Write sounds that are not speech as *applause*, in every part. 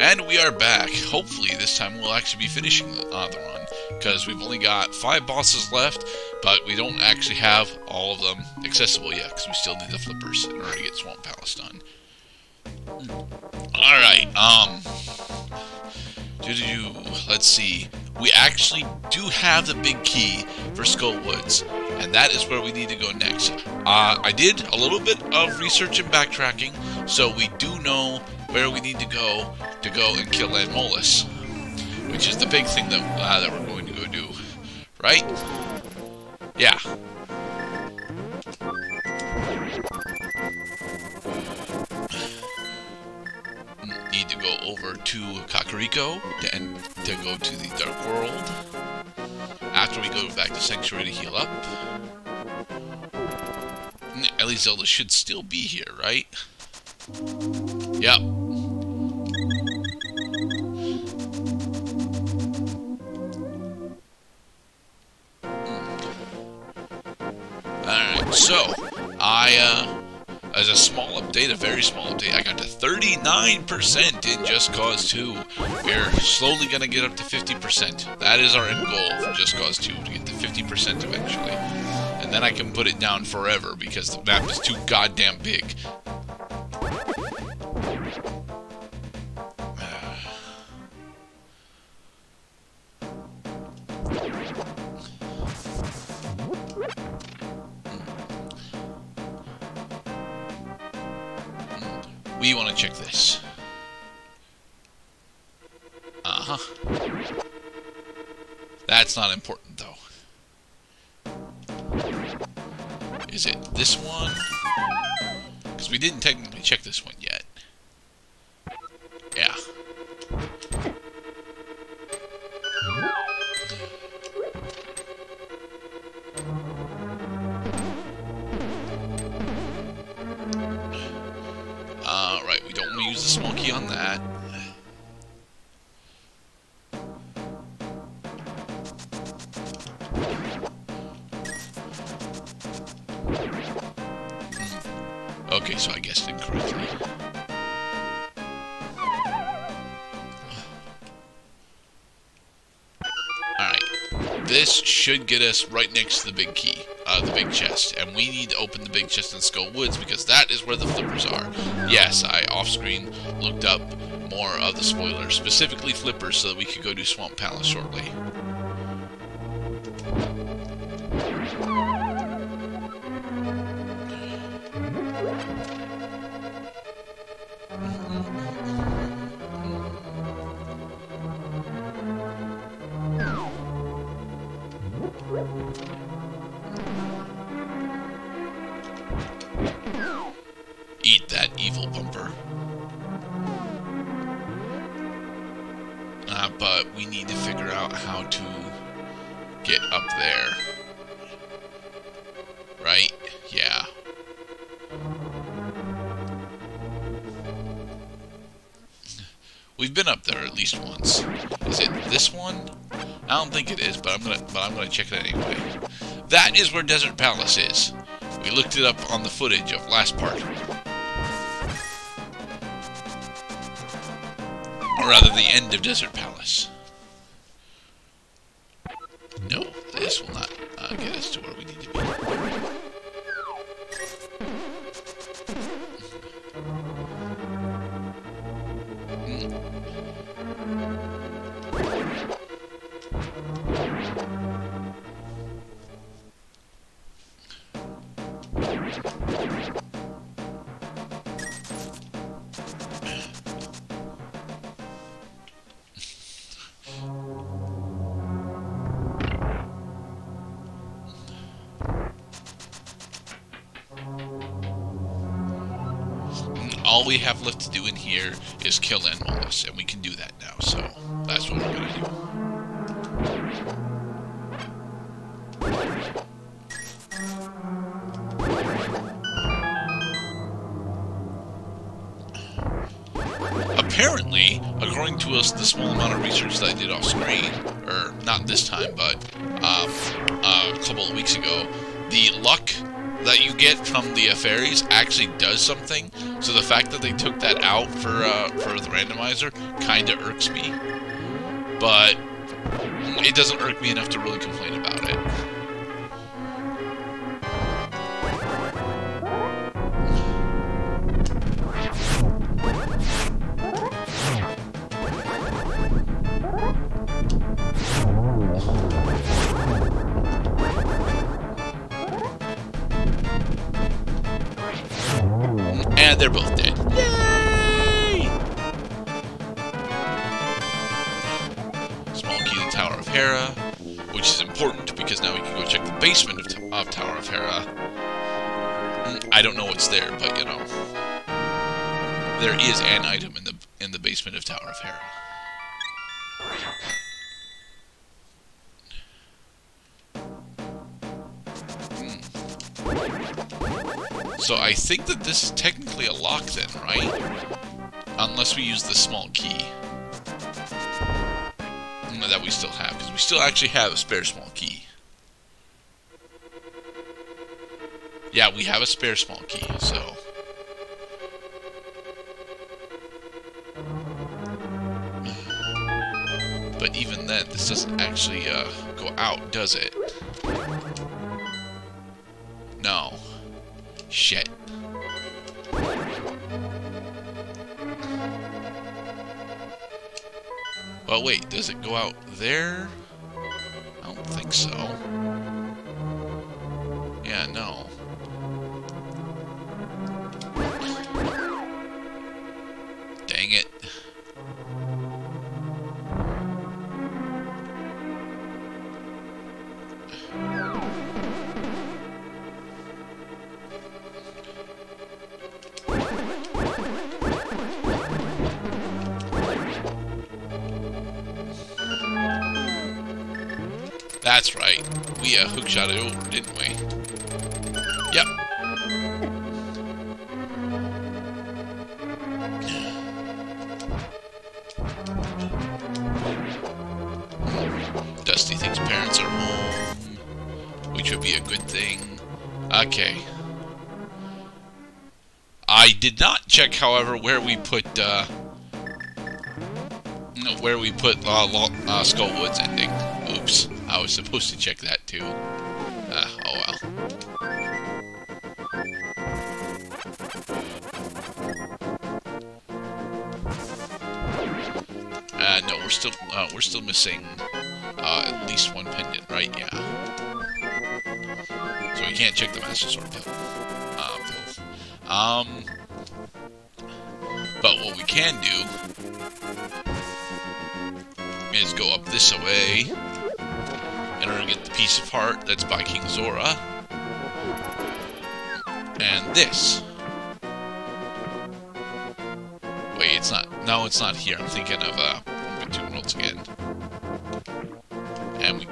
And we are back. Hopefully this time we'll actually be finishing uh, the run. Because we've only got five bosses left, but we don't actually have all of them accessible yet. Because we still need the flippers in order to get Swamp Palace done. Alright, um... Doo -doo -doo. Let's see. We actually do have the big key for Skull Woods. And that is where we need to go next. Uh, I did a little bit of research and backtracking. So we do know where we need to go to go and kill Lanmolas, which is the big thing that uh, that we're going to go do, right? Yeah. Need to go over to Kakariko and to go to the Dark World. After we go back to Sanctuary to heal up. Least Zelda should still be here, right? Yep. Alright, so, I, uh, as a small update, a very small update, I got to 39% in Just Cause 2. We're slowly gonna get up to 50%. That is our end goal for Just Cause 2, to get to 50% eventually. And then I can put it down forever, because the map is too goddamn big. We want to check this. Uh-huh. That's not important, though. Is it this one? Because we didn't technically check this one yet. Yeah. On that. Should get us right next to the big key, uh, the big chest. And we need to open the big chest in Skull Woods because that is where the flippers are. Yes, I off-screen looked up more of the spoilers, specifically flippers, so that we could go do Swamp Palace shortly. At least once. Is it this one? I don't think it is, but I'm gonna but I'm gonna check it anyway. That is where Desert Palace is. We looked it up on the footage of last part. Or rather, the end of Desert Palace. No, this will not uh, get us to where we need to be. We have left to do in here is kill Lanmolas, and we can do that now, so that's what we're gonna do. Apparently, according to us, the small amount of research that I did off screen, or not this time, but um, uh, a couple of weeks ago, the luck that you get from the fairies actually does something. So the fact that they took that out for uh, for the randomizer kind of irks me. But it doesn't irk me enough to really complain about this is technically a lock then, right? Unless we use the small key. That we still have, because we still actually have a spare small key. Yeah, we have a spare small key, so... But even then, this doesn't actually uh, go out, does it? No. Shit. Well, wait, does it go out there? I don't think so. Yeah, no. We uh, hookshot it over, didn't we? Yep. Dusty thinks parents are home, which would be a good thing. Okay. I did not check, however, where we put, uh, where we put uh, uh, Skull Woods' ending. Oops. I was supposed to check that too. Uh, oh well. Uh, no, we're still uh, we're still missing uh, at least one pendant, right? Yeah. So we can't check the Master Sword pill. Pills. Um, but what we can do is go up this way get the piece of heart that's by King Zora. And this. Wait, it's not. No, it's not here. I'm thinking of uh, Between Worlds again. And we.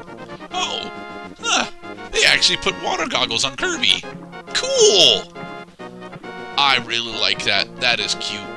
Oh! Huh, they actually put water goggles on Kirby! Cool! I really like that. That is cute.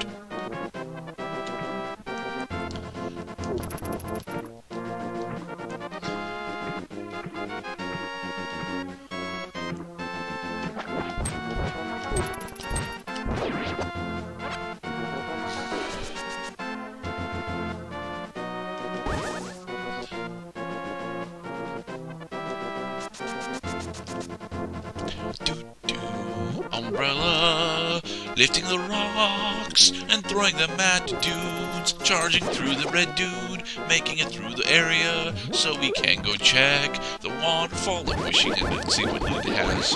Throwing them at dudes, charging through the red dude, making it through the area so we can go check the waterfall of wishing and see what dude has.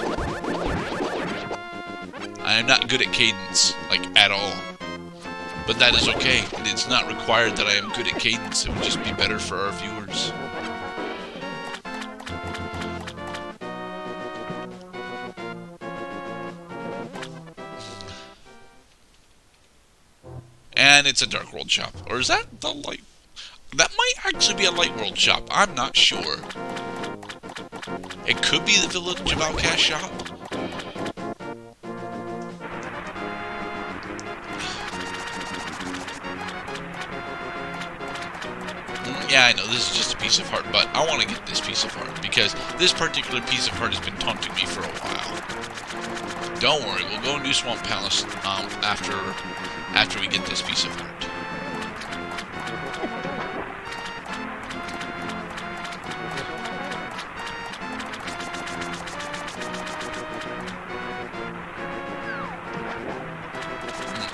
I am not good at cadence, like at all. But that is okay. It's not required that I am good at cadence. It would just be better for our viewers. It's a Dark World shop. Or is that the Light... That might actually be a Light World shop. I'm not sure. It could be the Village of Outcast shop. Yeah, I know this is just a piece of heart, but I want to get this piece of heart because this particular piece of heart has been taunting me for a while. Don't worry, we'll go do Swamp Palace um, after after we get this piece of heart.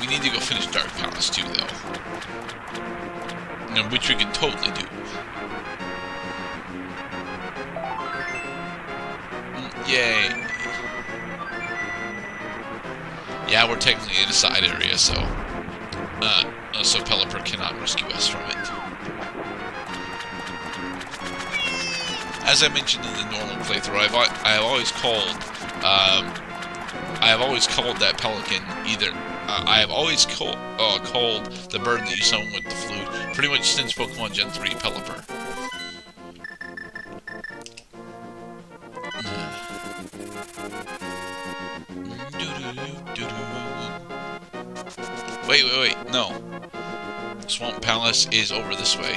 We need to go finish Dark Palace too, though. Which we can totally do. Mm, Yay. Yeah, we're technically in a side area, so... Uh, so Pelipper cannot rescue us from it. As I mentioned in the normal playthrough, I've, I have always called... Um, I have always called that pelican either... Uh, I have always uh, called the bird that you summon with the flute, pretty much since Pokemon Gen 3, Pelipper. Wait, wait, wait, no. Swamp Palace is over this way.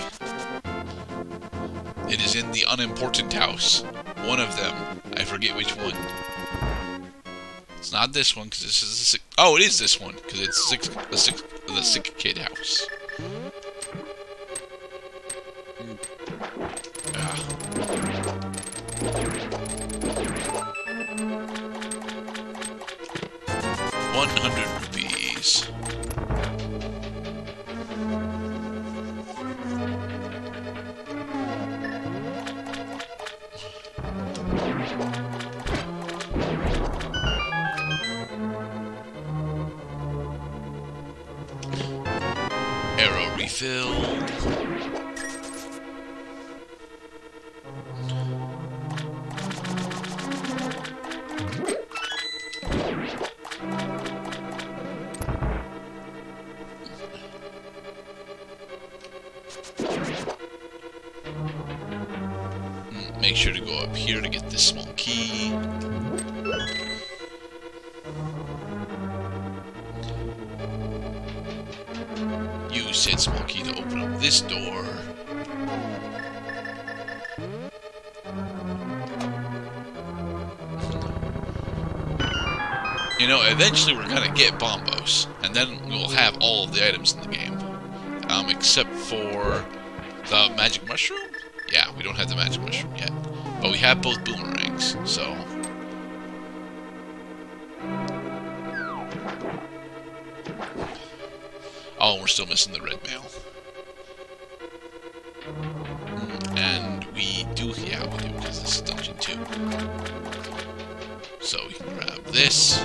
It is in the unimportant house. One of them. I forget which one. It's not this one, because this is the sick... Oh, it is this one, because it's six, the, six, the sick kid house. Here to get this small key. Use said small key to open up this door. You know, eventually we're gonna get Bombos, and then we'll have all of the items in the game. Um, except for the Magic Mushroom? Yeah, we don't have the Magic Mushroom yet. But we have both boomerangs, so... Oh, we're still missing the red mail. Mm, And we do, yeah, we do, because this is Dungeon 2. So we can grab this.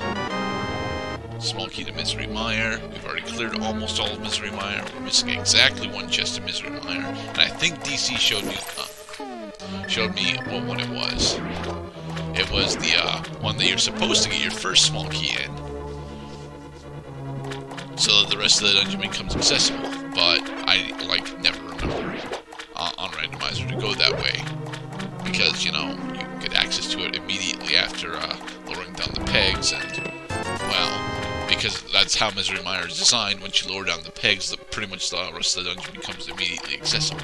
Small key to Misery Mire. We've already cleared almost all of Misery Mire. We're missing exactly one chest of Misery Mire. And I think DC showed me showed me what one it was. It was the uh, one that you're supposed to get your first small key in. So that the rest of the dungeon becomes accessible. But I, like, never remember uh, on randomizer to go that way. Because, you know, you get access to it immediately after uh, lowering down the pegs and, well, because that's how Misery Mire is designed. Once you lower down the pegs, the, pretty much the rest of the dungeon becomes immediately accessible.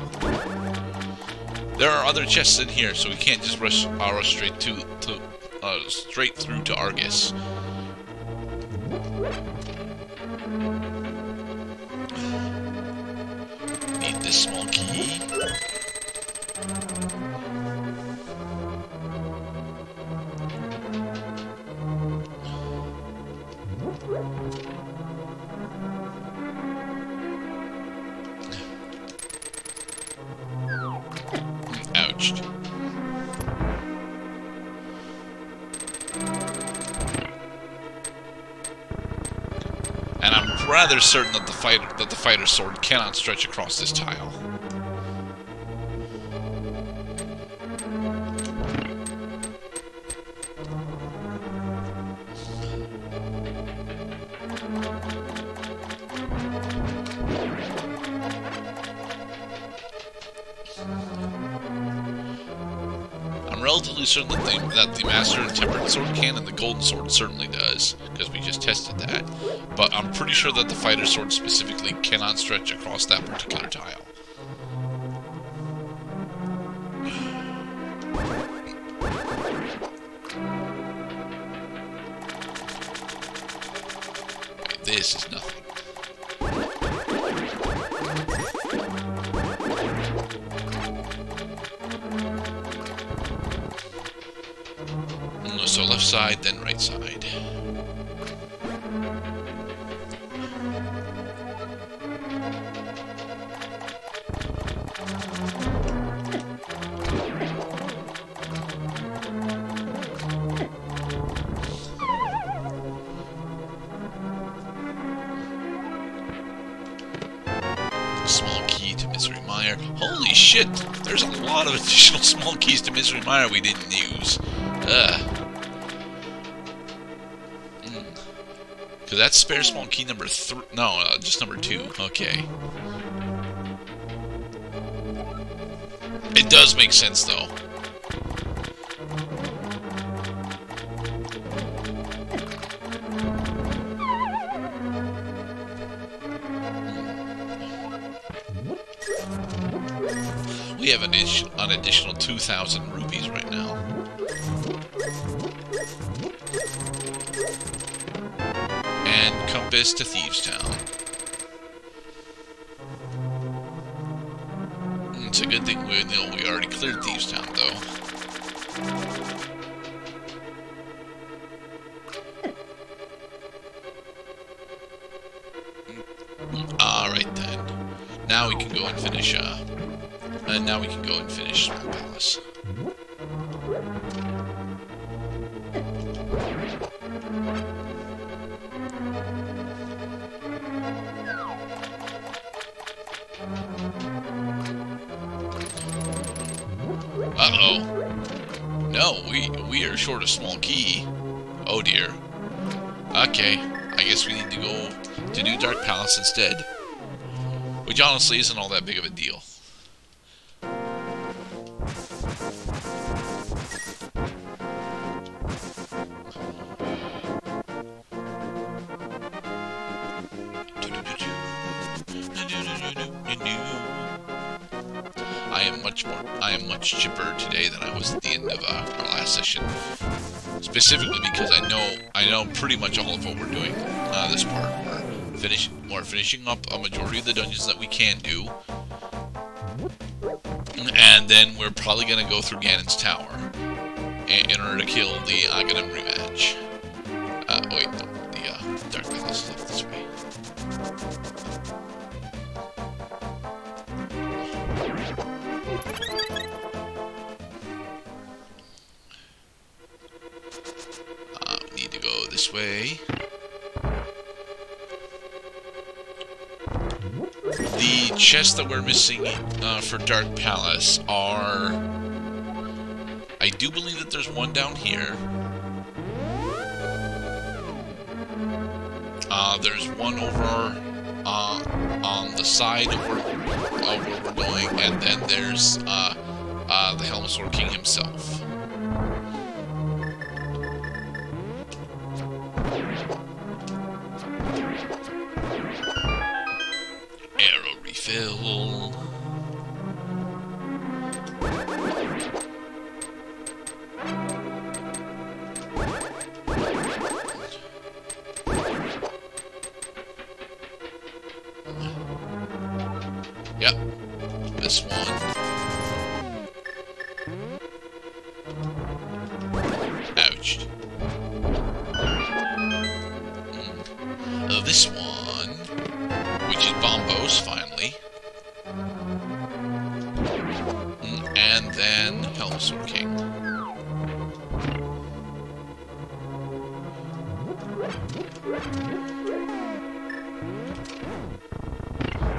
There are other chests in here, so we can't just rush, uh, straight to, to uh, straight through to Arrghus. Fighter sword cannot stretch across this tile. I'm relatively certain that the, that the Master and Tempered Sword can, and the Golden Sword certainly does, because we just tested that. But I'm pretty sure that the Fighter Sword specifically cannot stretch across that particular Holy shit! There's a lot of additional *laughs* small keys to Misery Mire we didn't use. Ugh. Because that's spare small key number three. No, uh, just number two. Okay. It does make sense, though. We have an, an additional 2,000 rupees right now. And compass to Thieves Town. It's a good thing we, we already cleared Thieves Town, though. Alright then. Now we can go and finish, uh... short a small key. Oh dear. Okay, I guess we need to go to New Dark Palace instead. Which honestly isn't all that big of a deal. Pretty much all of what we're doing uh, this part. We're, finish, we're finishing up a majority of the dungeons that we can do. And then we're probably going to go through Ganon's Tower in, order to kill the Aghanim rematch. Uh, wait, that we're missing uh, for Dark Palace are... I do believe that there's one down here. Uh, there's one over uh, on the side of where, of where we're going, and then there's uh, uh, the Helmasaur King himself. Refill.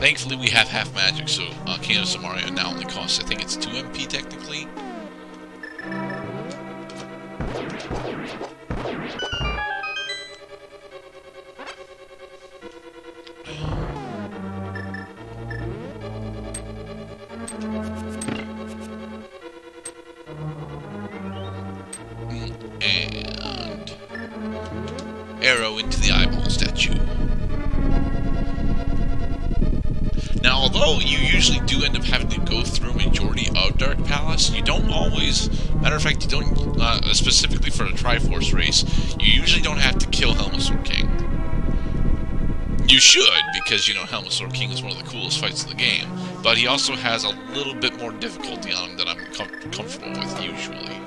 Thankfully, we have half magic, so uh, Cane of Somaria now only costs, I think it's 2 MP technically. Of fact, you don't. Uh, specifically for the Triforce race, you usually don't have to kill Helmasaur King. You should, because, you know, Helmasaur King is one of the coolest fights in the game. But he also has a little bit more difficulty on him than I'm com comfortable with usually.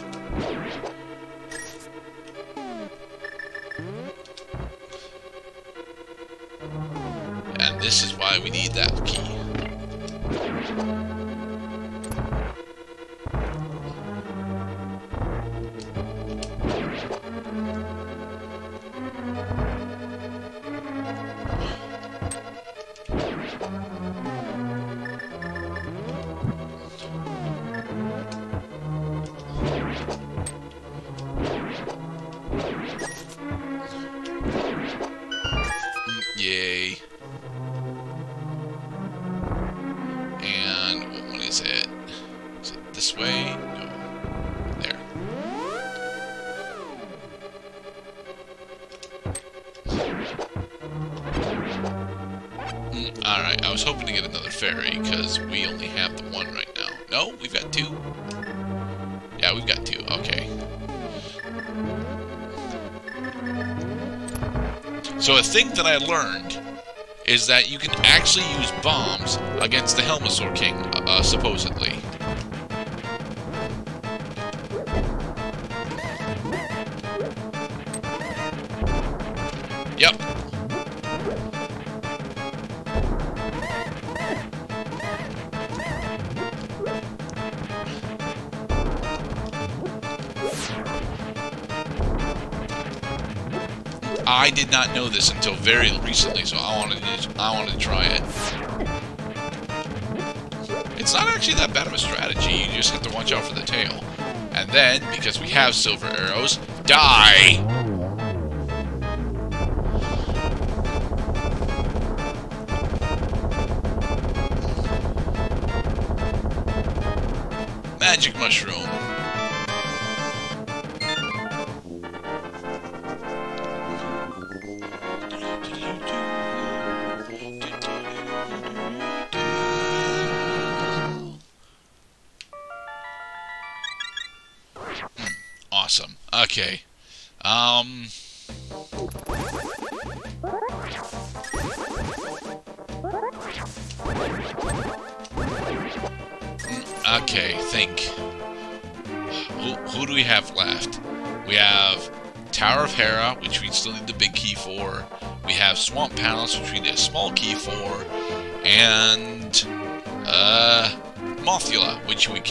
And this is why we need that key. That I learned is that you can actually use bombs against the Helmasaur King, uh, supposedly. Did not know this until very recently, so I wanted to, I wanted to try it. It's not actually that bad of a strategy, you just have to watch out for the tail. And then, because we have silver arrows, die!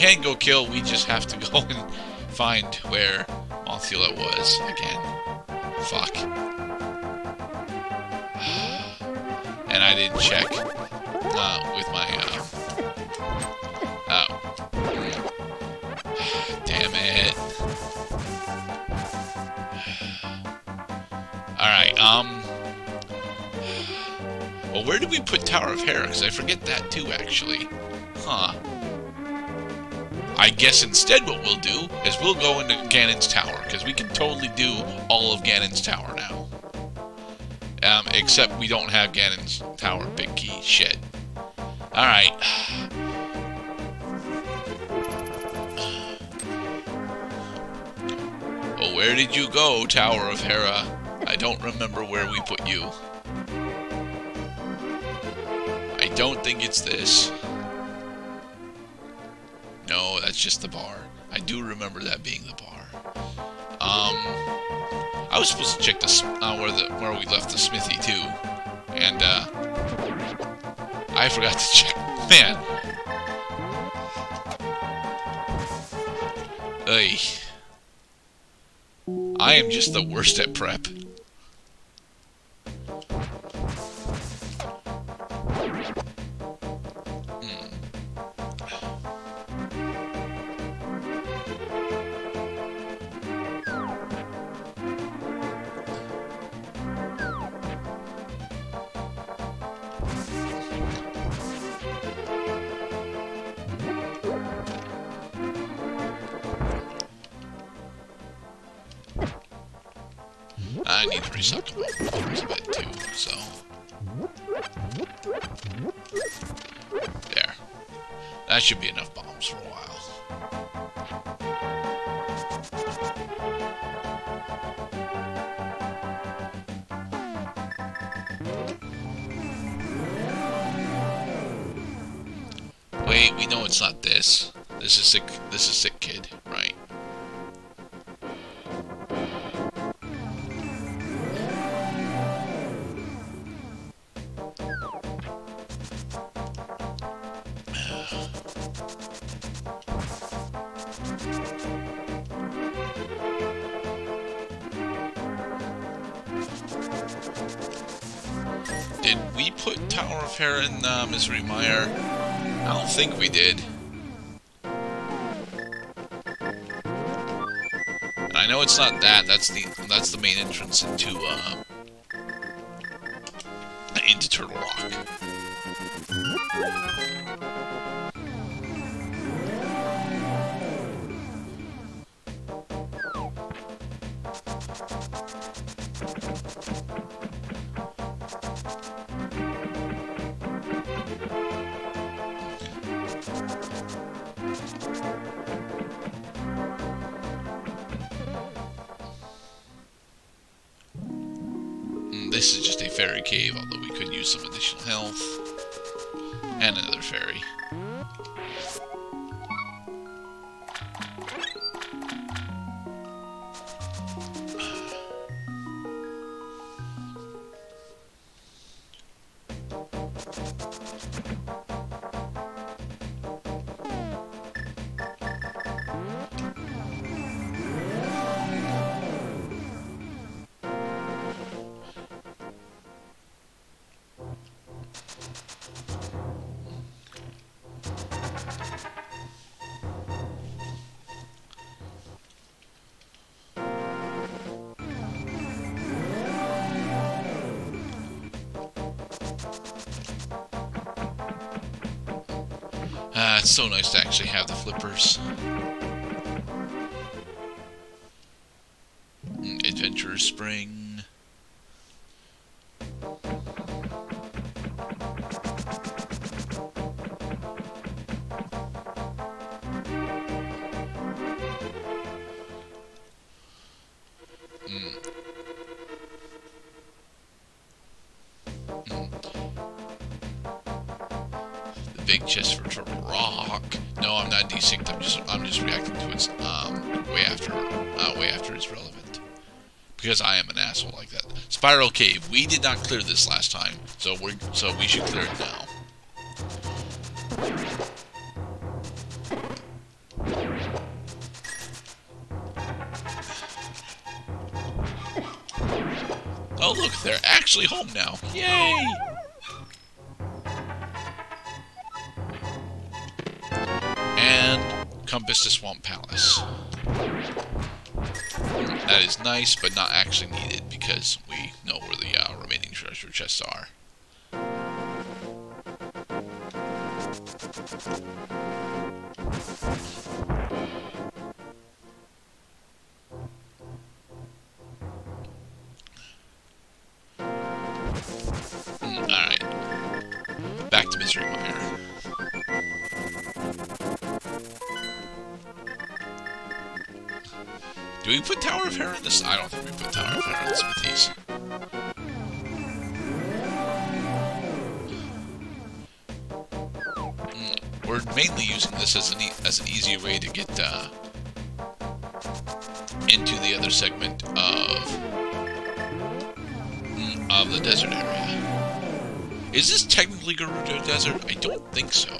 Can go kill, we just have to *laughs* go and find where Mothula was again. Fuck. *sighs* and I didn't check uh, with my. Uh, oh. *sighs* Damn it. *sighs* Alright, um. Well, where did we put Tower of Hera? Because I forget that too, actually. Huh. I guess instead what we'll do is we'll go into Ganon's Tower, because we can totally do all of Ganon's Tower now. Um, except we don't have Ganon's Tower big key. Shit. Alright. Oh, where did you go, Tower of Hera? I don't remember where we put you. I don't think it's this. That's just the bar. I do remember that being the bar. Um, I was supposed to check the uh, where the where we left the smithy too, and uh, I forgot to *laughs* check. Man, Hey, I am just the worst at prep. think we did. And I know it's not that. That's the that's the main entrance into uh, it's so nice to actually have the flippers. Mm, Adventure Spring. Spiral Cave. We did not clear this last time, so we're so we should clear it now. Oh look, they're actually home now. Yay! And compass to Swamp Palace. That is nice, but not actually needed because Gerudo Desert? I don't think so.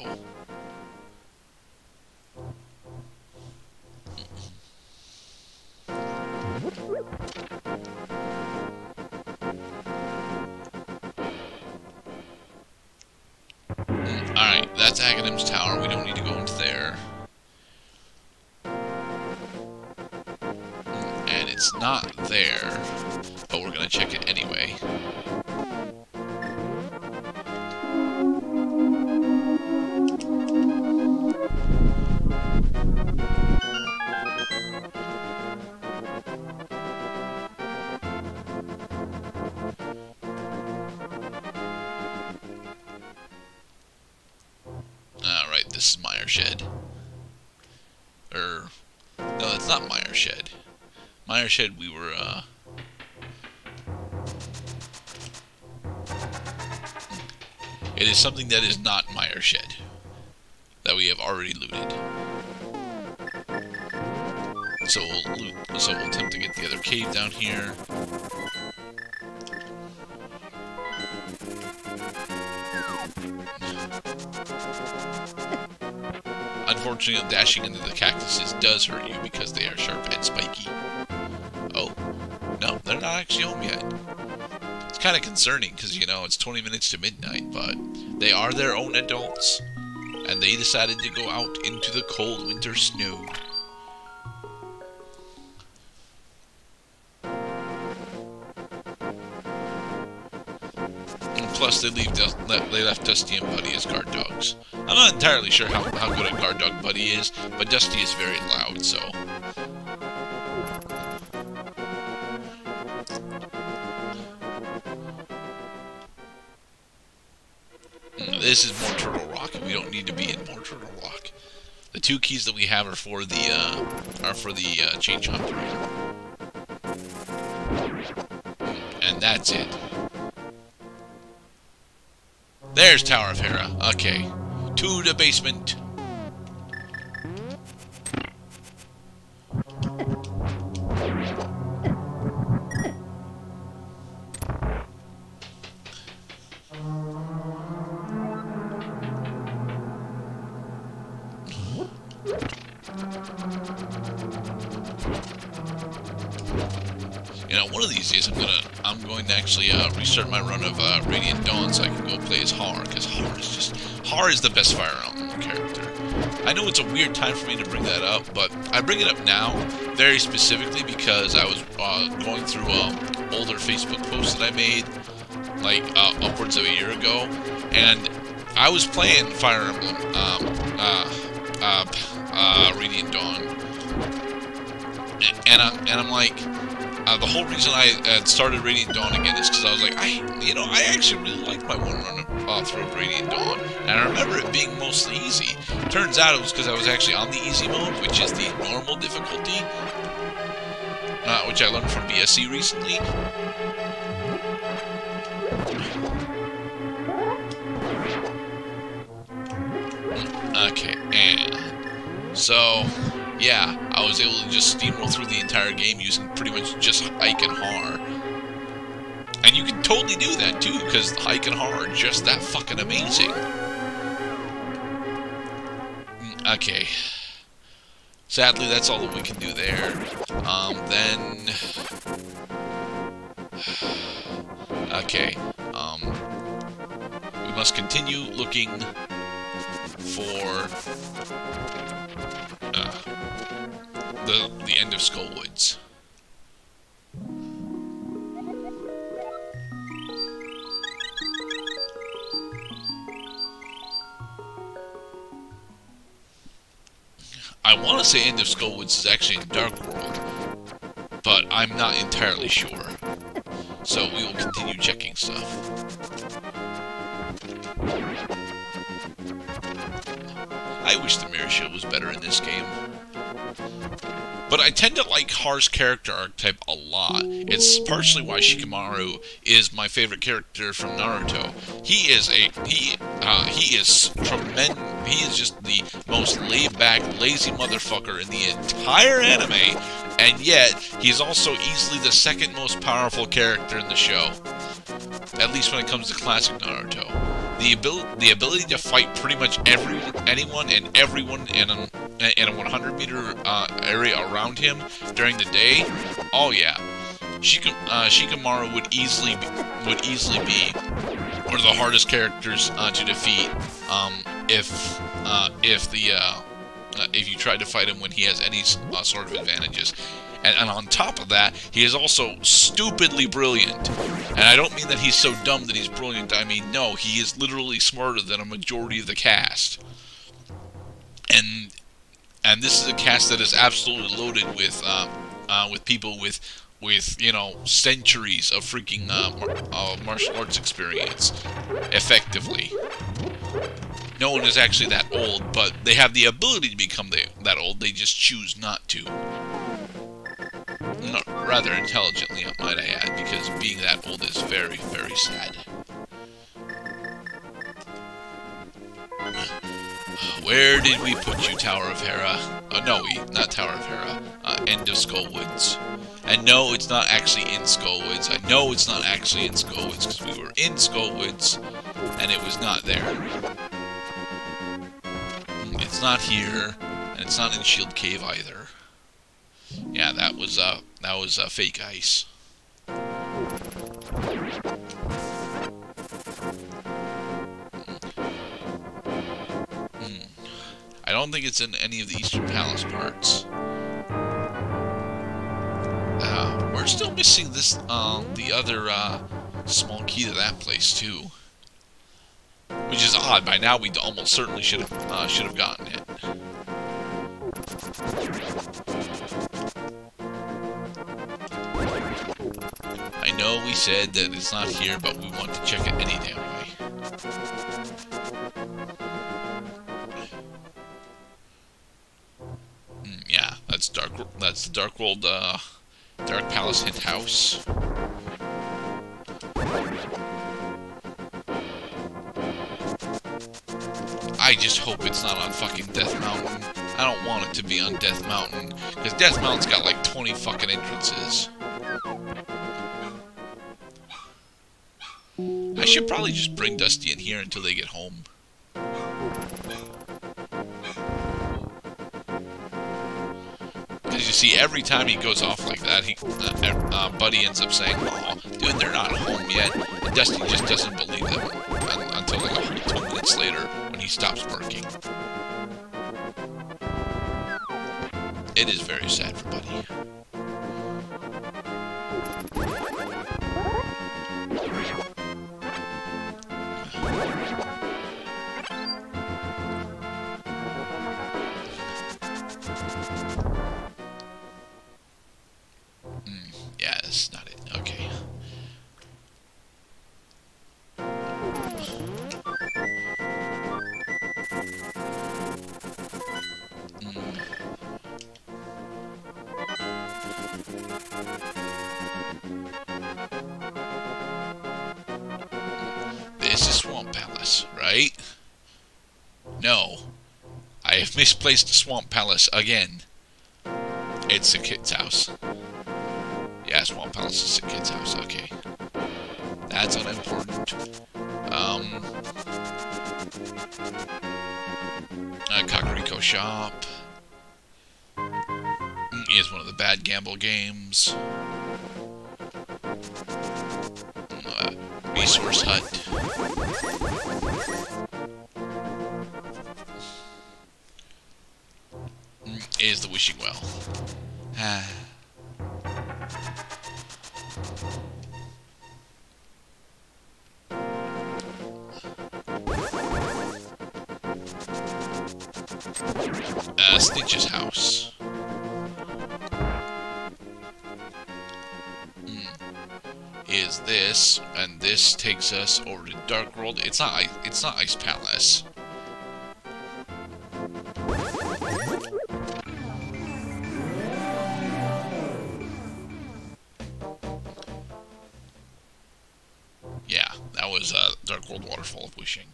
something that is not Mire Shed that we have already looted. So we'll loot, so we'll attempt to get the other cave down here. Unfortunately, dashing into the cactuses does hurt you because they are sharp and spiky. Oh, no, they're not actually home yet. Kind of concerning because, you know, it's 20 minutes to midnight, but they are their own adults. And they decided to go out into the cold winter snow. Plus, they leave they left Dusty and Buddy as guard dogs. I'm not entirely sure how, how good a guard dog Buddy is, but Dusty is very loud, so... this is more Turtle Rock, we don't need to be in more Turtle Rock. The two keys that we have are for the uh, are for the uh, change hunter, and that's it. There's Tower of Hera. Okay. To the basement. Haar is the best Fire Emblem character. I know it's a weird time for me to bring that up, but I bring it up now very specifically because I was uh, going through uh, older Facebook posts that I made like uh, upwards of a year ago, and I was playing Fire Emblem, um, uh, uh, Radiant Dawn, and I'm, and I'm like, uh, the whole reason I uh, started Radiant Dawn again is because I was like, I, you know, I actually really liked my one run uh, through Radiant Dawn, and I remember it being mostly easy. Turns out it was because I was actually on the easy mode, which is the normal difficulty, uh, which I learned from BSC recently. Okay, and so yeah, I was able to just steamroll through the entire game using pretty much just Ike and Haar. And you can totally do that too, because Ike and Haar are just that fucking amazing. Mm, okay. Sadly, that's all that we can do there. Um, then... *sighs* Okay. Um, we must continue looking for uh, the the end of Skull Woods. I want to say End of Skull Woods is actually in Dark World, but I'm not entirely sure. So we will continue checking stuff. I wish the Mirror Shield was better in this game. But I tend to like Haar's character archetype a lot. It's partially why Shikamaru is my favorite character from Naruto. He is a he uh, he is tremendous. He is just the most laid-back, lazy motherfucker in the entire anime, and yet he's also easily the second most powerful character in the show. At least when it comes to classic Naruto the ability the ability to fight pretty much every anyone and everyone in a, in a 100 meter uh, area around him during the day. Oh yeah, uh, Shikamaru would easily be, would easily be one of the hardest characters uh, to defeat um, if uh, if the uh, uh, if you tried to fight him when he has any sort of advantages. And, and, on top of that, he is also stupidly brilliant. And I don't mean that he's so dumb that he's brilliant. I mean, no, he is literally smarter than a majority of the cast. And and this is a cast that is absolutely loaded with uh, uh, with people with with you know centuries of freaking uh, mar uh, martial arts experience, effectively. No one is actually that old, but they have the ability to become the, that old. They just choose not to rather intelligently, might I add, because being that old is very, very sad. Where did we put you, Tower of Hera? Uh, no, we, not Tower of Hera. Uh, End of Skull Woods. And no, it's not actually in Skull Woods. I know it's not actually in Skull Woods, because we were in Skull Woods, and it was not there. It's not here, and it's not in Shield Cave either. Yeah, that was uh that was uh, fake ice. I don't think it's in any of the Eastern Palace parts. Uh, we're still missing this, uh, the other uh, small key to that place too, which is odd. By now, we almost certainly should have uh, should have gotten it. I know we said that it's not here, but we want to check it any damn way. Yeah, that's Dark. That's the Dark World. Uh, Dark Palace Hint House. I just hope it's not on fucking Death Mountain. I don't want it to be on Death Mountain, because Death Mountain's got like 20 fucking entrances. I should probably just bring Dusty in here until they get home. Because you see, every time he goes off like that, he uh, uh, Buddy ends up saying, "Oh, dude, they're not home yet." And Dusty just doesn't believe them until like a two minutes later when he stops working. It is very sad for Buddy. No. I have misplaced the Swamp Palace again. It's the kid's house. Yeah, Swamp Palace is the kid's house. Okay. That's unimportant. Um... Uh, Kakariko Shop. Is one of the bad gamble games. Uh, resource Hut. Is the wishing well. Ah. Uh, Stitch's house. Mm. Is this, and this takes us over to Dark World. It's not. It's not Ice Palace. Waterfall of Wishing.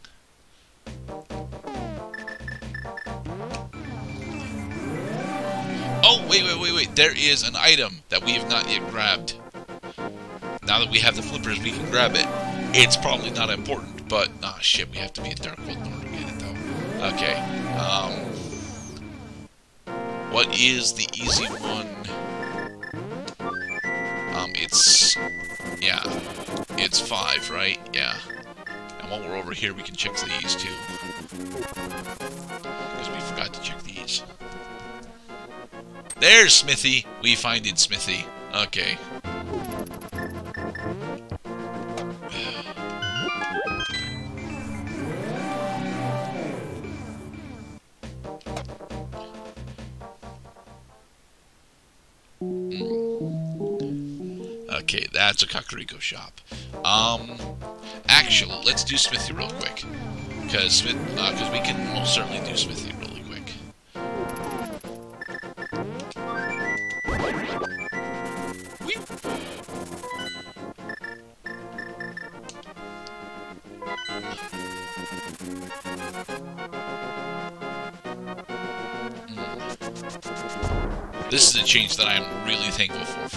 Oh, wait, wait, wait, wait. There is an item that we have not yet grabbed. Now that we have the flippers, we can grab it. It's probably not important, but... Ah, shit, we have to be in Dark World in order to get it, though. Okay. Um, what is the easy one? Um, it's... Yeah. It's five, right? Yeah. While we're over here, we can check these too. Because we forgot to check these. There's Smithy! We find it, Smithy. Okay. Okay, that's a Kakariko shop. Um, actual, let's do Smithy real quick. Because uh, we can most certainly do Smithy really quick. This is a change that I am really thankful for.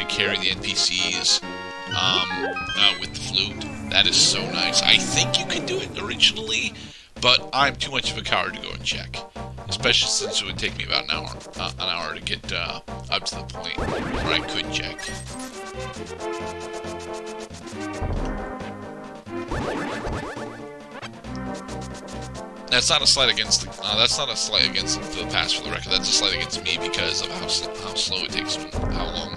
Actually carry the NPCs um, uh, with the flute, that is so nice. I think you could do it originally, but I'm too much of a coward to go and check. Especially since it would take me about an hour, uh, an hour to get uh, up to the point where I could check. That's not a slight against. The, uh, that's not a slight against the past for the record. That's a slight against me because of how how slow it takes, how long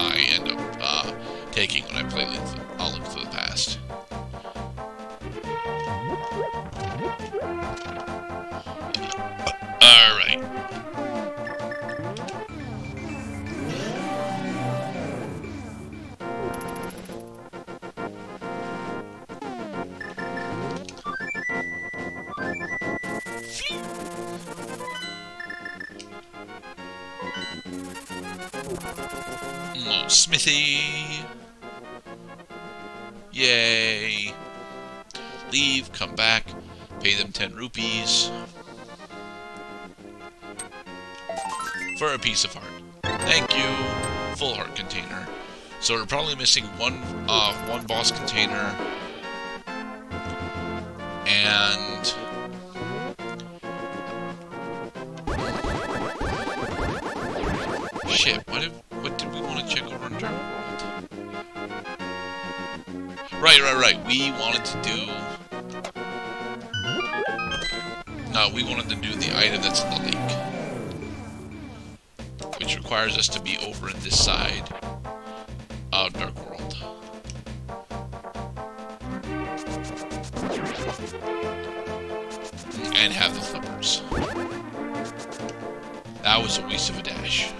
I end up uh, taking when I play Link to the Past. All back, pay them 10 rupees. For a piece of heart. Thank you! Full heart container. So we're probably missing one, uh, one boss container. And... Shit, what did what did we want to check over in World? Right, right, right. We wanted to do... No, we wanted to do the item that's in the lake. Which requires us to be over in this side of Dark World. And have the flippers. That was a waste of a dash.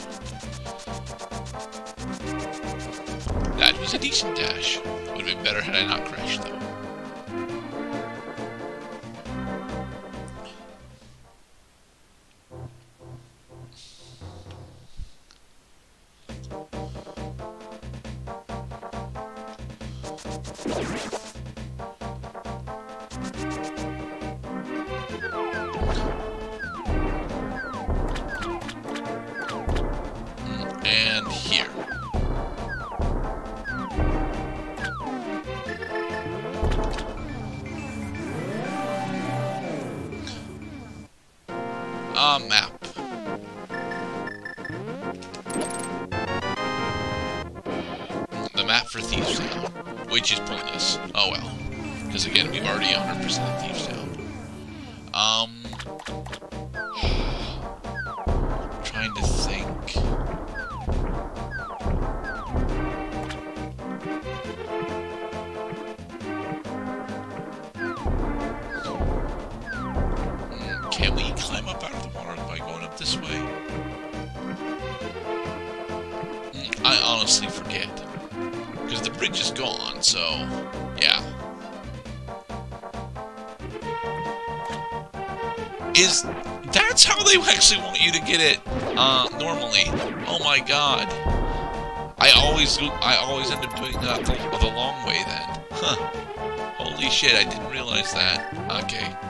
That was a decent dash. Would have been better had I not crashed, though. Let's go. something. Actually want you to get it uh, normally. Oh my god. I always I always end up doing that the, the long way then. Huh. Holy shit, I didn't realize that. Okay.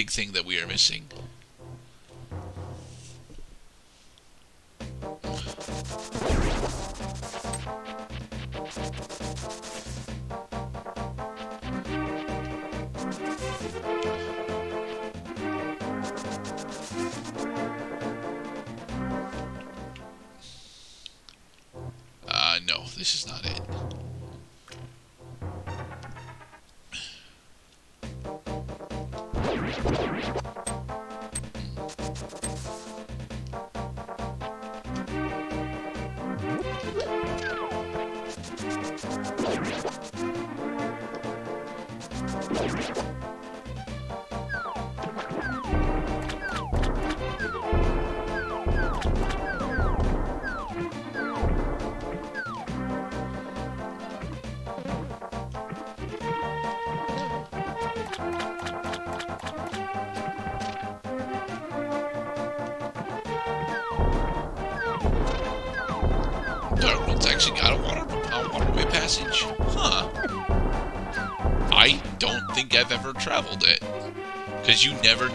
Big thing that we are missing.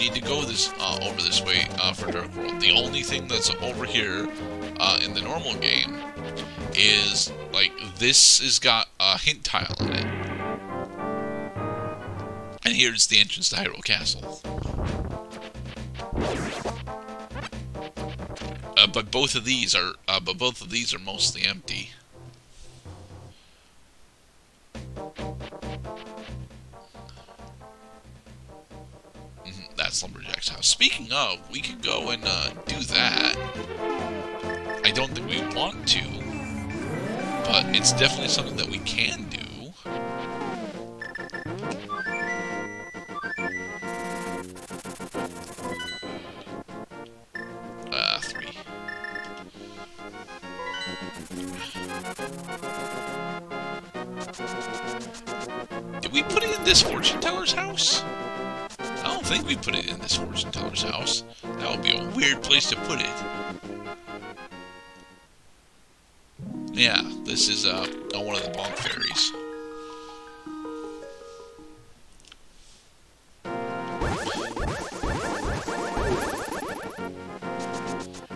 Need to go this uh, over this way uh, for Dark World. The only thing that's over here uh, in the normal game is, like, this has got a hint tile in it. And here's the entrance to Hyrule Castle. Uh, but both of these are, uh, but both of these are mostly empty. That's Lumberjack's house. Speaking of, we could go and uh, do that. I don't think we want to, but it's definitely something that we can do. Uh, three. Did we put it in this fortune teller's house? Think we put it in this fortune teller's house. That would be a weird place to put it. Yeah, this is uh, on one of the bonk fairies.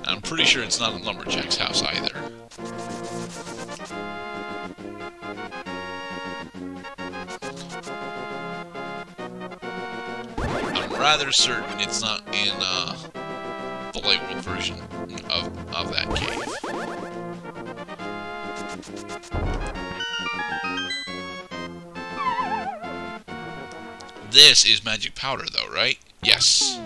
I'm pretty sure it's not in Lumberjack's house either. Rather certain it's not in uh, the Light World version of, of that cave. This is magic powder, though, right? Yes.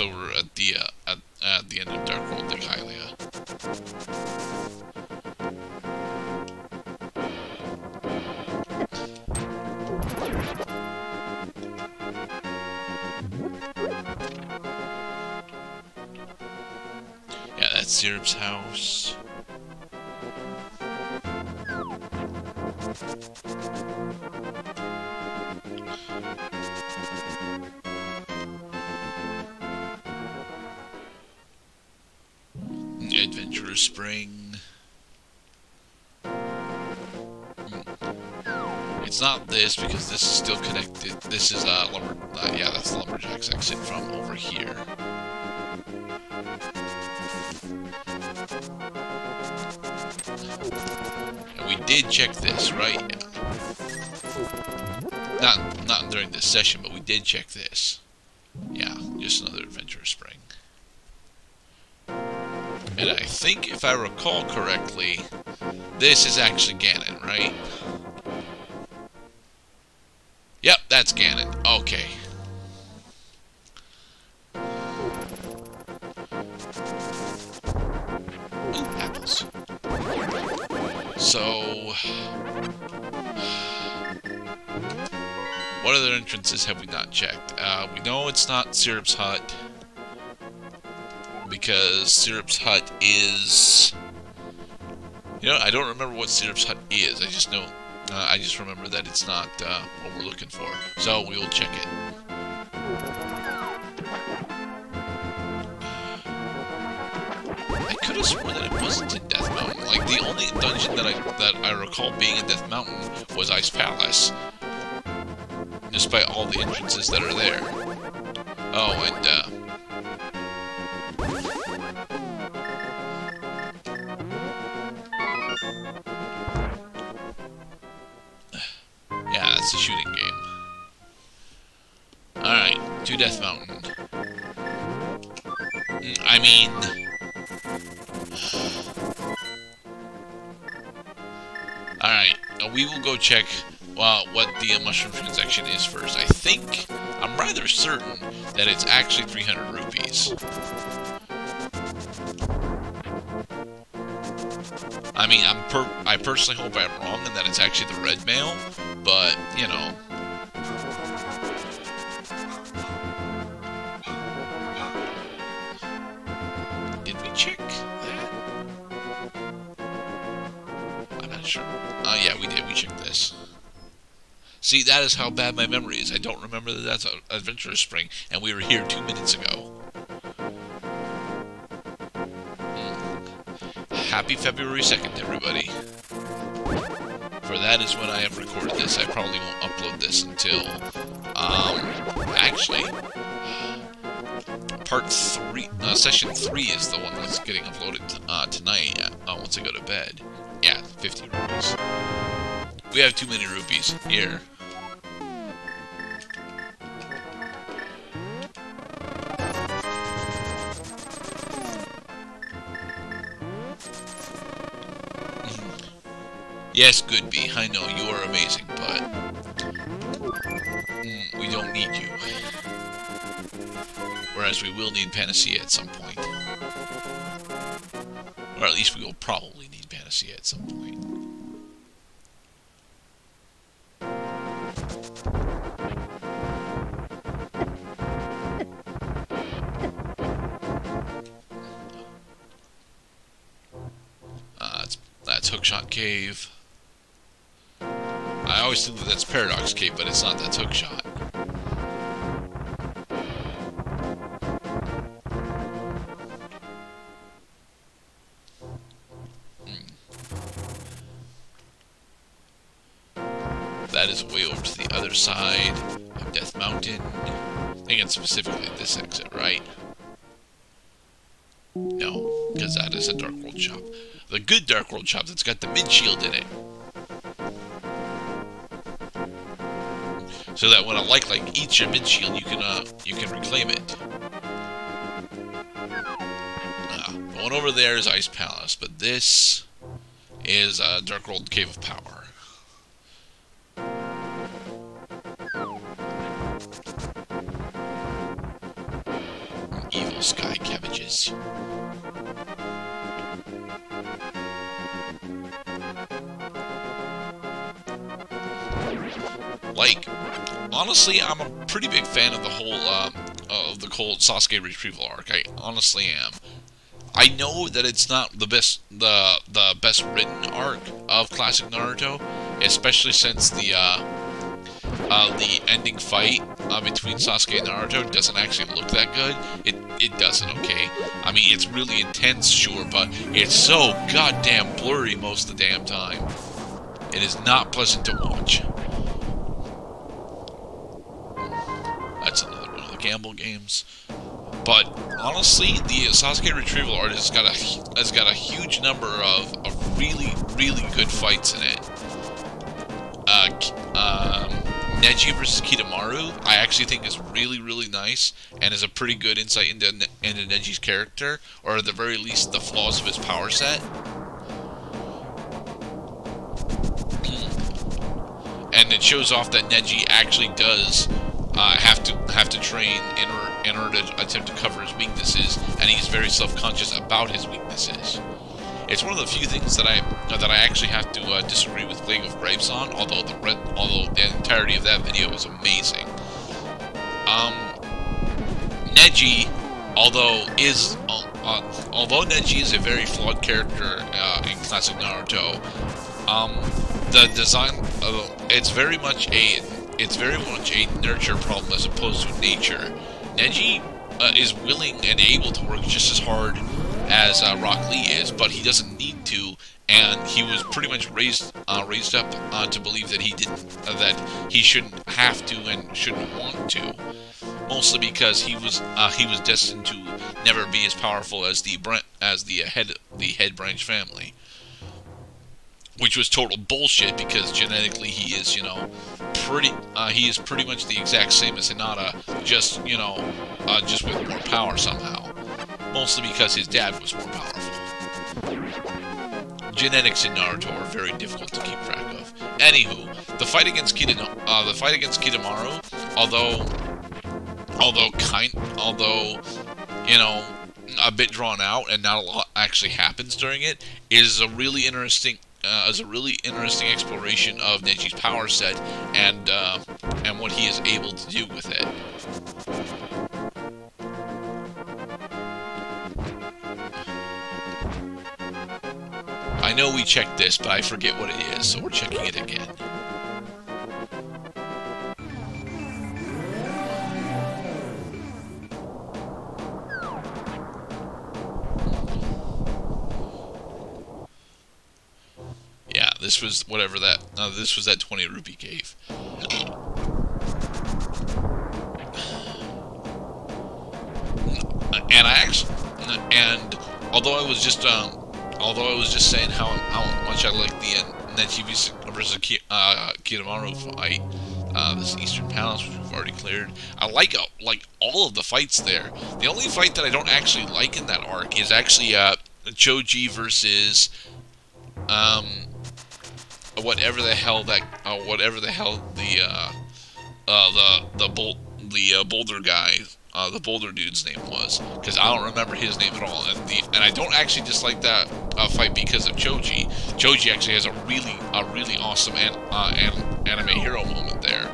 Over at the uh, at, at the end of Dark check this, right? Not not during this session, but we did check this. Yeah, just another adventurous spring. And I think, if I recall correctly, this is actually Ganon, right? Yep, that's Ganon. Okay. So... What other entrances have we not checked? Uh, we know it's not Syrup's Hut because Syrup's Hut is... You know, I don't remember what Syrup's Hut is. I just know... Uh, I just remember that it's not uh, what we're looking for. So we will check it. could have sworn that it wasn't in Death Mountain. Like, the only dungeon that I that I recall being in Death Mountain was Ice Palace. Despite all the entrances that are there. Oh, and, uh... *sighs* Yeah, it's a shooting game. Alright, to Death Mountain. Go check well, what the uh, mushroom transaction is first. I think, I'm rather certain that it's actually 300 rupees. I mean, I'm per I personally hope I'm wrong and that it's actually the red mail, but, you know. See, that is how bad my memory is. I don't remember that that's Adventurous Spring, and we were here two minutes ago. Happy February 2nd, everybody. For that is when I have recorded this. I probably won't upload this until, um, actually, part 3, uh, session 3 is the one that's getting uploaded uh, tonight, uh, once I go to bed. Yeah, 50 rupees. We have too many rupees. Here. Yes, Good Bee, I know you are amazing, but mm, we don't need you. Whereas we will need Panacea at some point. Or at least we will probably need Panacea at some point. Dark World shop that's got the mid shield in it. so that when a like like eats your mid shield, you can uh you can reclaim it. Uh, going over there is Ice Palace, but this is uh, Dark World Cave of Power. Evil sky cabbages. Like, honestly, I'm a pretty big fan of the whole, uh, of the cold Sasuke retrieval arc. I honestly am. I know that it's not the best, the the best written arc of classic Naruto, especially since the uh, uh, the ending fight uh, between Sasuke and Naruto doesn't actually look that good. It it doesn't. Okay, I mean it's really intense, sure, but it's so goddamn blurry most of the damn time. It is not pleasant to watch. Gamble games. But honestly, the Sasuke Retrieval art has got a has got a huge number of, of really really good fights in it. Uh, um, Neji versus Kidomaru, I actually think is really really nice and is a pretty good insight into into Neji's character, or at the very least the flaws of his power set. and it shows off that Neji actually does uh, have to have to train in order, in order to attempt to cover his weaknesses, and he's very self-conscious about his weaknesses. It's one of the few things that I that I actually have to uh, disagree with Plague of Gripes on, although the red, although the entirety of that video is amazing. Um, Neji, although is uh, uh, although Neji is a very flawed character uh, in classic Naruto, um, the design it's very much a it's very much a nurture problem as opposed to nature. Neji uh, is willing and able to work just as hard as uh, Rock Lee is, but he doesn't need to, and he was pretty much raised uh, raised up uh, to believe that he didn't, uh, that he shouldn't have to and shouldn't want to. Mostly because he was uh, he was destined to never be as powerful as the as the head the head branch family which was total bullshit because genetically he is, you know, pretty. Uh, he is pretty much the exact same as Hinata, just you know, uh, just with more power somehow. Mostly because his dad was more powerful. Genetics in Naruto are very difficult to keep track of. Anywho, the fight against Kita, uh, the fight against Kidomaru, although, although kind, although, you know, a bit drawn out and not a lot actually happens during it, is a really interesting uh, is a really interesting exploration of Neji's power set and uh, and what he is able to do with it. I know we checked this, but I forget what it is, so we're checking it again. This was whatever that. No, this was that 20 rupee cave. And I actually, and although I was just, um, although I was just saying how how much I like the uh, Neji versus uh, Kidomaru fight, uh, this Eastern Palace, which we've already cleared. I like uh, like all of the fights there. The only fight that I don't actually like in that arc is actually uh, Choji versus um, whatever the hell that uh, whatever the hell the uh, uh, the the bol the uh, boulder guy uh, the boulder dude's name was because I don't remember his name at all and the and I don't actually dislike that uh, fight because of Choji. Choji actually has a really a really awesome an, uh, an, anime hero moment there.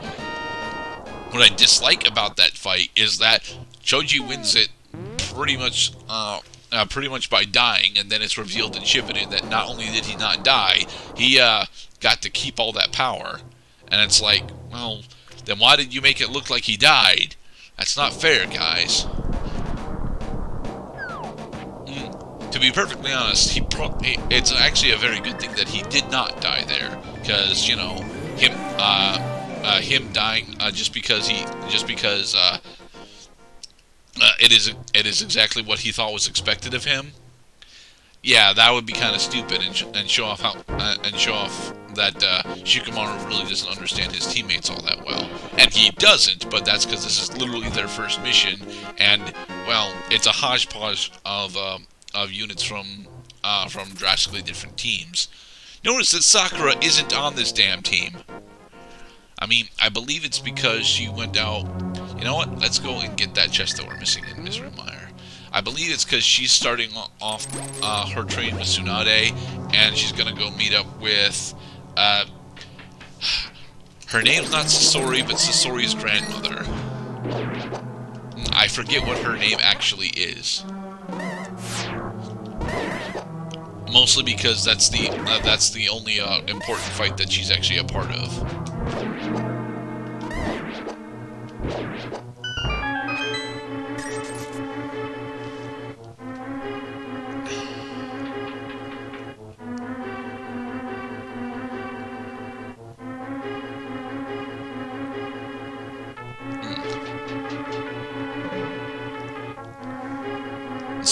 What I dislike about that fight is that Choji wins it pretty much uh, uh, pretty much by dying, and then it's revealed in Shippuden that not only did he not die, he uh, got to keep all that power. And it's like, well, then why did you make it look like he died? That's not fair, guys. Mm, to be perfectly honest, he, it's actually a very good thing that he did not die there, because you know him uh, uh, him dying uh, just because he just because uh, uh, it is it is exactly what he thought was expected of him yeah, that would be kind of stupid and, sh and show off how uh, and show off that uh, Shikamaru really doesn't understand his teammates all that well, and he doesn't. But that's because this is literally their first mission, and well, it's a hodgepodge of um, of units from uh, from drastically different teams. Notice that Sakura isn't on this damn team. I mean, I believe it's because she went out. You know what? Let's go and get that chest that we're missing in Misery Mire. I believe it's because she's starting off uh, her training with Tsunade, and she's going to go meet up with... Uh, her name's not Sasori, but Sasori's grandmother. I forget what her name actually is. Mostly because that's the uh, that's the only uh, important fight that she's actually a part of.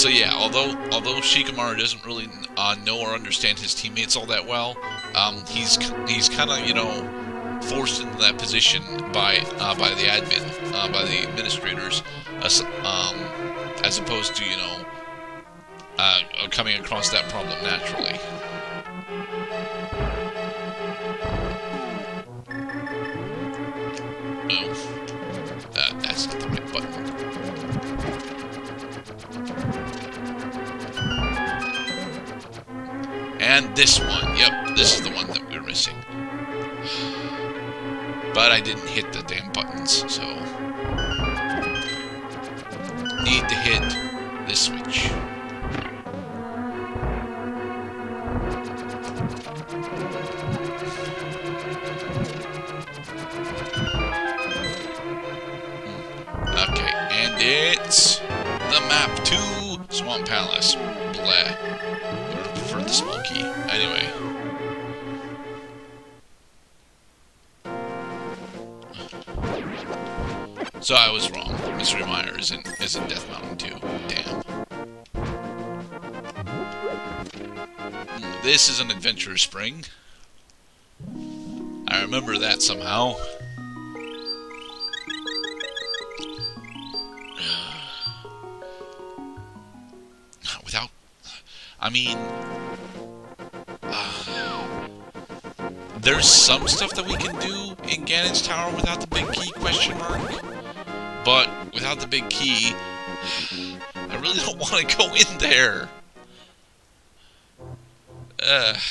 So yeah, although although Shikamaru doesn't really uh, know or understand his teammates all that well, um, he's he's kind of you know forced into that position by uh, by the admin, uh, by the administrators, um, as opposed to you know uh, coming across that problem naturally. Oh, And this one. Yep, this is the one that we are missing. But I didn't hit the damn buttons, so... Need to hit this switch. Hmm. Okay, and it's the map to Swamp Palace. Blah for the small key. Anyway. So I was wrong. Misery Mire isn't, isn't Death Mountain 2. Damn. This is an Adventure Spring. I remember that somehow. I mean, uh, *sighs* there's some stuff that we can do in Ganon's Tower without the big key question mark, but without the big key, *sighs* I really don't *laughs* want to go in there. Uh. *sighs*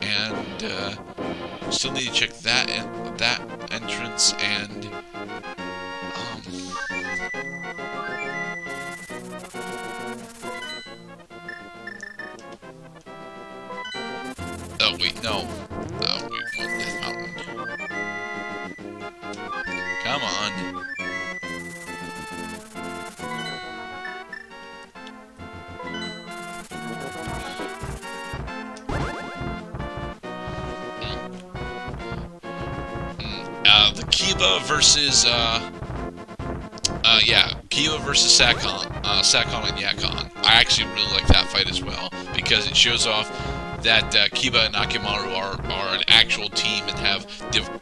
And uh, still need to check that that entrance and um, Oh wait, no. Oh, Death Mountain. Kiba versus, uh, uh, yeah, Kiba versus Sakon, uh, Sakon and Ukon. I actually really like that fight as well, because it shows off that uh, Kiba and Akamaru are, are an actual team and have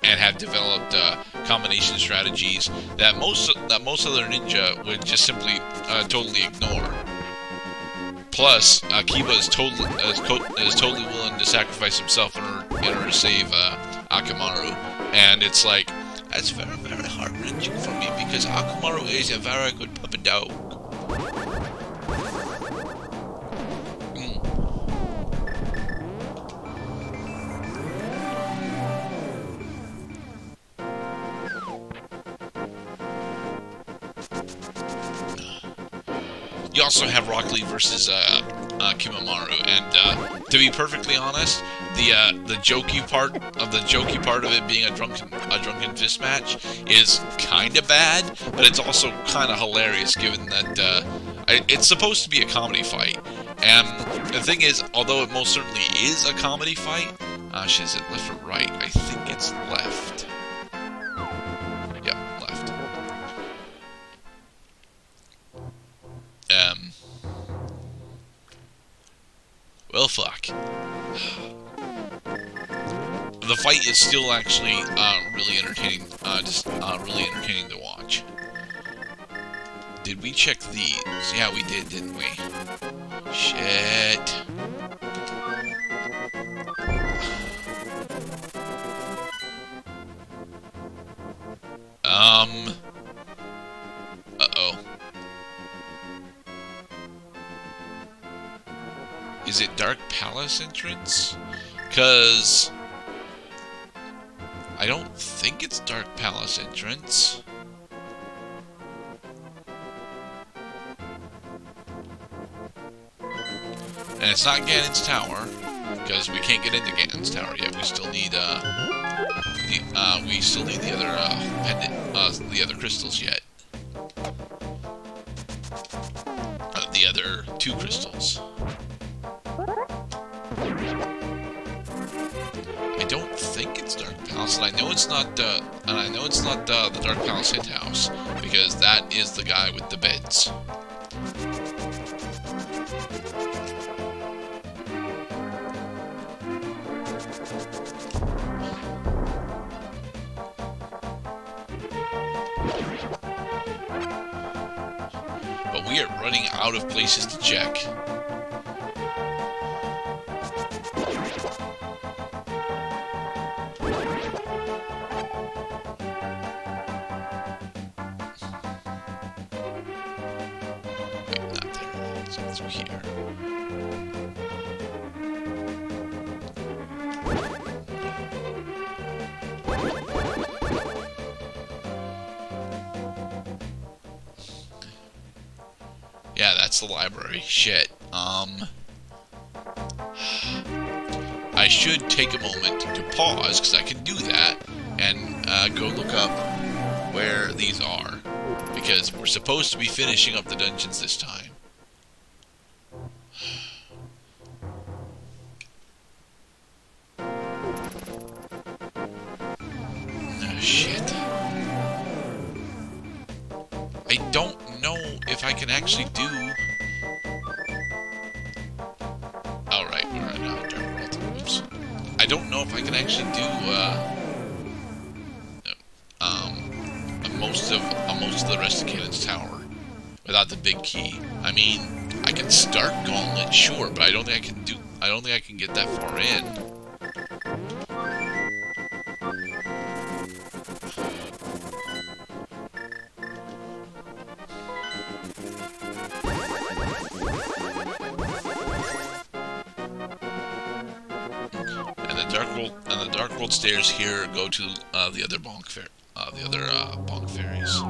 and have developed uh, combination strategies that most that most other ninja would just simply uh, totally ignore. Plus, uh, Kiba is totally is, totally willing to sacrifice himself in order, in order to save uh, Akamaru, and it's like that's very very heart wrenching for me because Akamaru is a very good puppy dog. You also have Rock Lee versus uh, uh, Kimimaro, and uh, to be perfectly honest, the uh, the jokey part of the jokey part of it being a drunken a drunken fist match is kind of bad, but it's also kind of hilarious given that uh, it's supposed to be a comedy fight. And the thing is, although it most certainly is a comedy fight, uh, shit, is it left or right? I think it's left. Yep, left. Um. Well, fuck. The fight is still actually uh, really entertaining. Uh, just uh, really entertaining to watch. Did we check these? Yeah, we did, didn't we? Shit. Um. Is it Dark Palace entrance? Because... I don't think it's Dark Palace entrance. And it's not Ganon's Tower, because we can't get into Ganon's Tower yet. We still need, uh, the, uh, we still need the other, uh, pendant, uh, the other crystals yet. Uh, the other two crystals. It's Dark Palace, and I know it's not, uh, and I know it's not, uh, the Dark Palace Hint House, because that is the guy with the beds. But we are running out of places to check. Shit. Um... I should take a moment to pause, because I can do that, and uh, go look up where these are. Because we're supposed to be finishing up the dungeons this time. I don't know if I can actually do, uh... most of most of the rest of Ganon's Tower without the big key. I mean, I can start Gauntlet, sure, but I don't think I can do. I don't think I can get that far in. Stairs here go to uh, the other bonk fair, uh, the other uh, bonk fairies.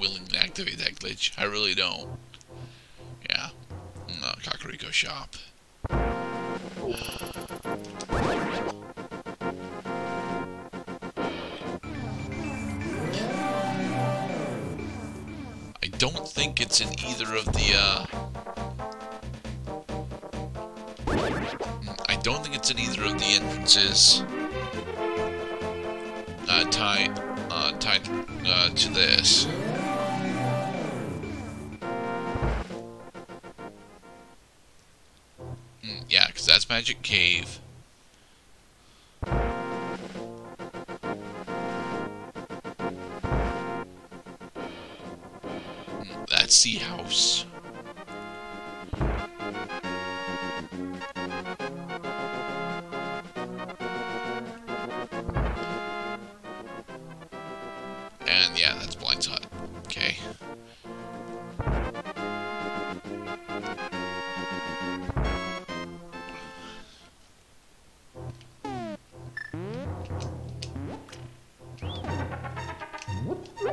Act to activate that glitch. I really don't. Cave.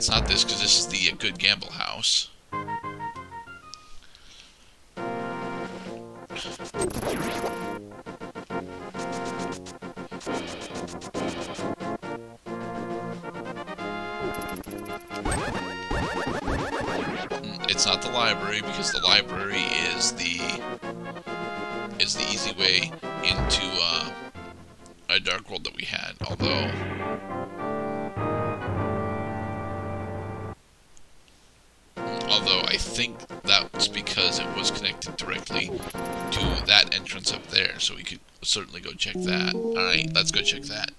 it's not this, because this is the Good Gamble House. Certainly go check that. All right, let's go check that.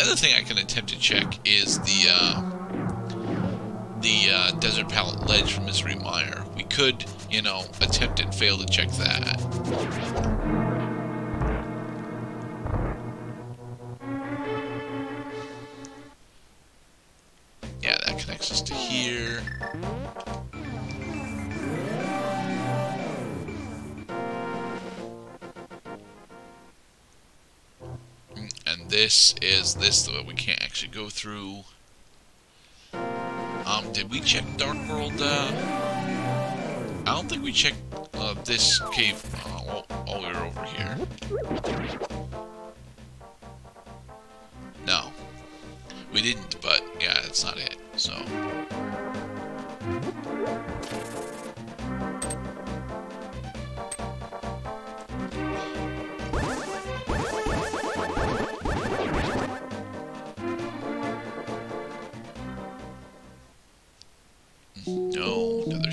The other thing I can attempt to check is the uh, the uh, Desert Palace Ledge from Misery Mire. We could, you know, attempt and fail to check that. This is this that we can't actually go through. Um, did we check Dark World? Uh, I don't think we checked uh, this cave uh, while, while we were over here. No, we didn't. But yeah, that's not it. So.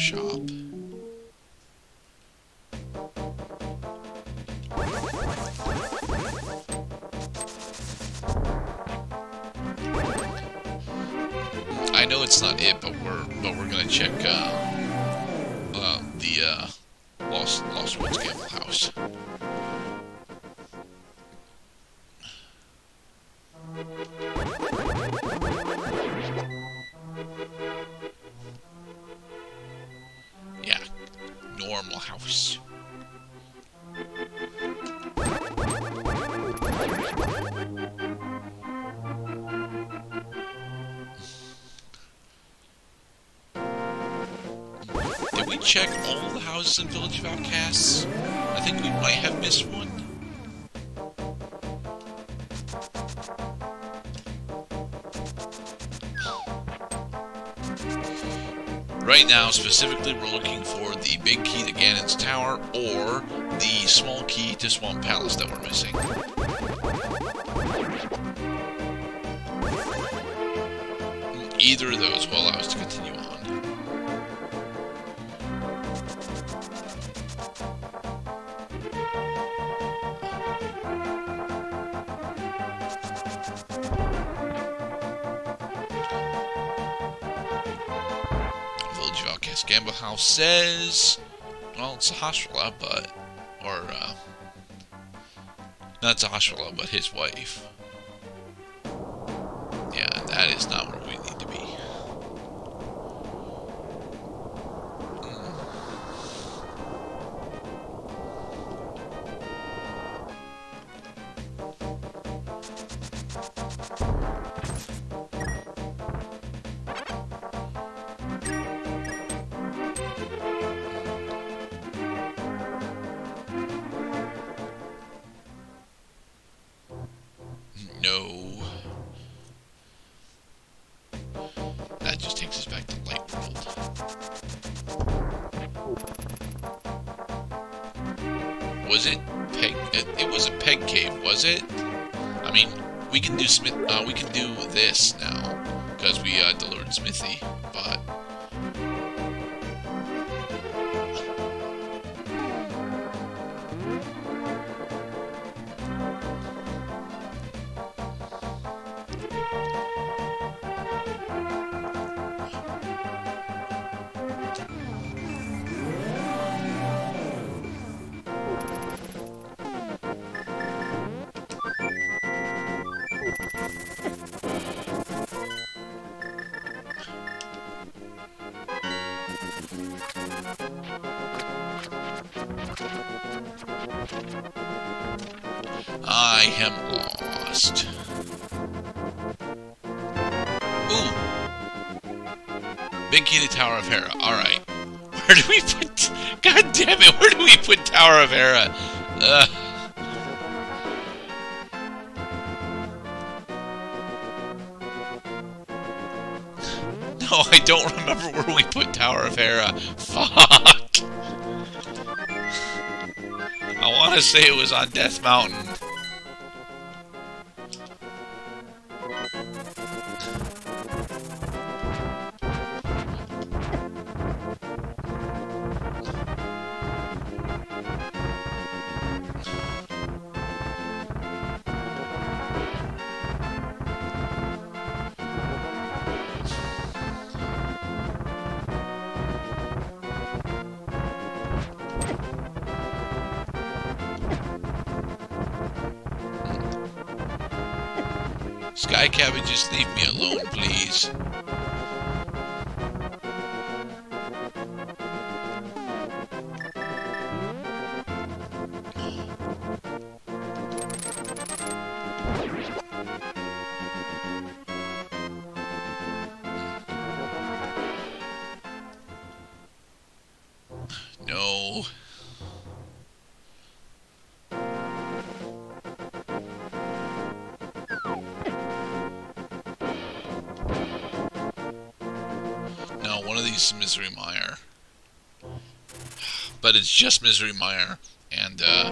Shop. I know it's not it, but we're but we're gonna check uh, uh, the uh, Lost Lost Woods Gamble House. Check all the houses in Village of Outcasts? I think we might have missed one. Right now, specifically, we're looking for the big key to Ganon's Tower or the small key to Swamp Palace that we're missing. Either of those will allow us to continue House says, well, it's a but, or, uh, not Sahasrahla, but his wife. Of Hera? Uh... No, I don't remember where we put Tower of Hera. Fuck! I want to say it was on Death Mountain. Is Misery Mire. But it's just Misery Mire and uh,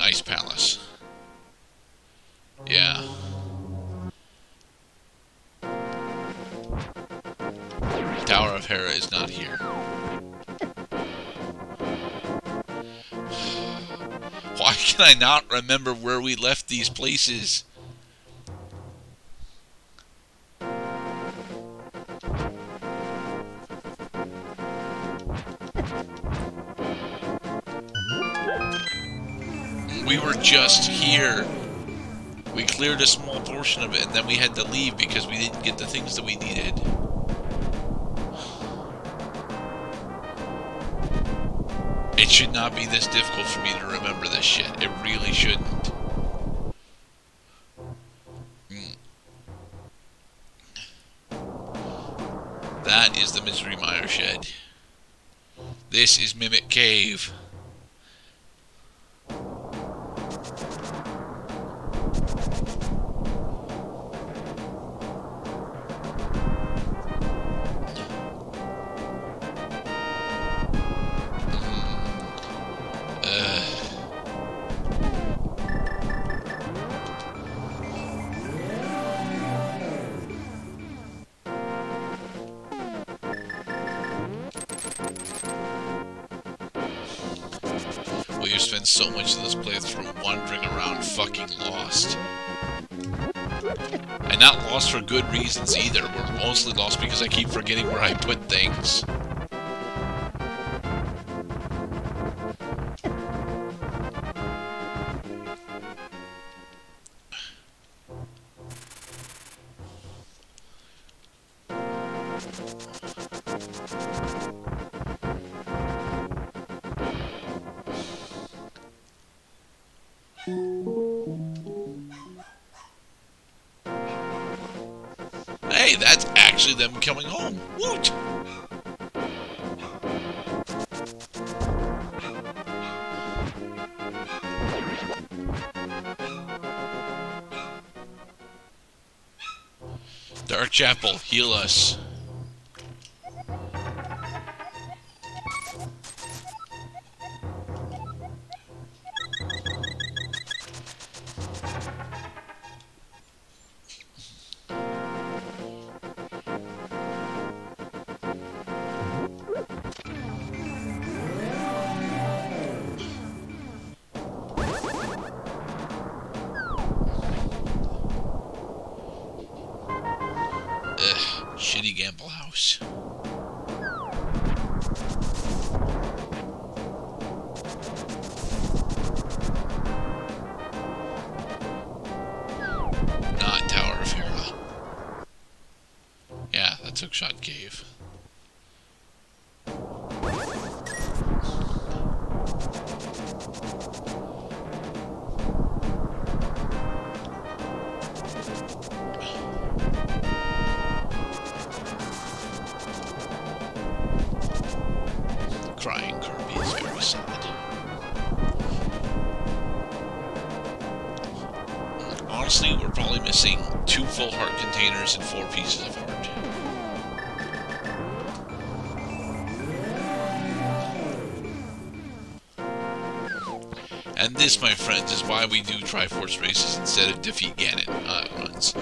Ice Palace. Yeah. Tower of Hera is not here. *sighs* Why can I not remember where we left these places? Just here. We cleared a small portion of it, and then we had to leave because we didn't get the things that we needed. It should not be this difficult for me to remember this shit. It really shouldn't. Mm. That is the Misery Mire Shed. This is Mimic Cave. Good reasons either. We're mostly lost because I keep forgetting where I put heal us. Two full heart containers and four pieces of heart. And this, my friends, is why we do Triforce races instead of defeat Ganon uh, runs.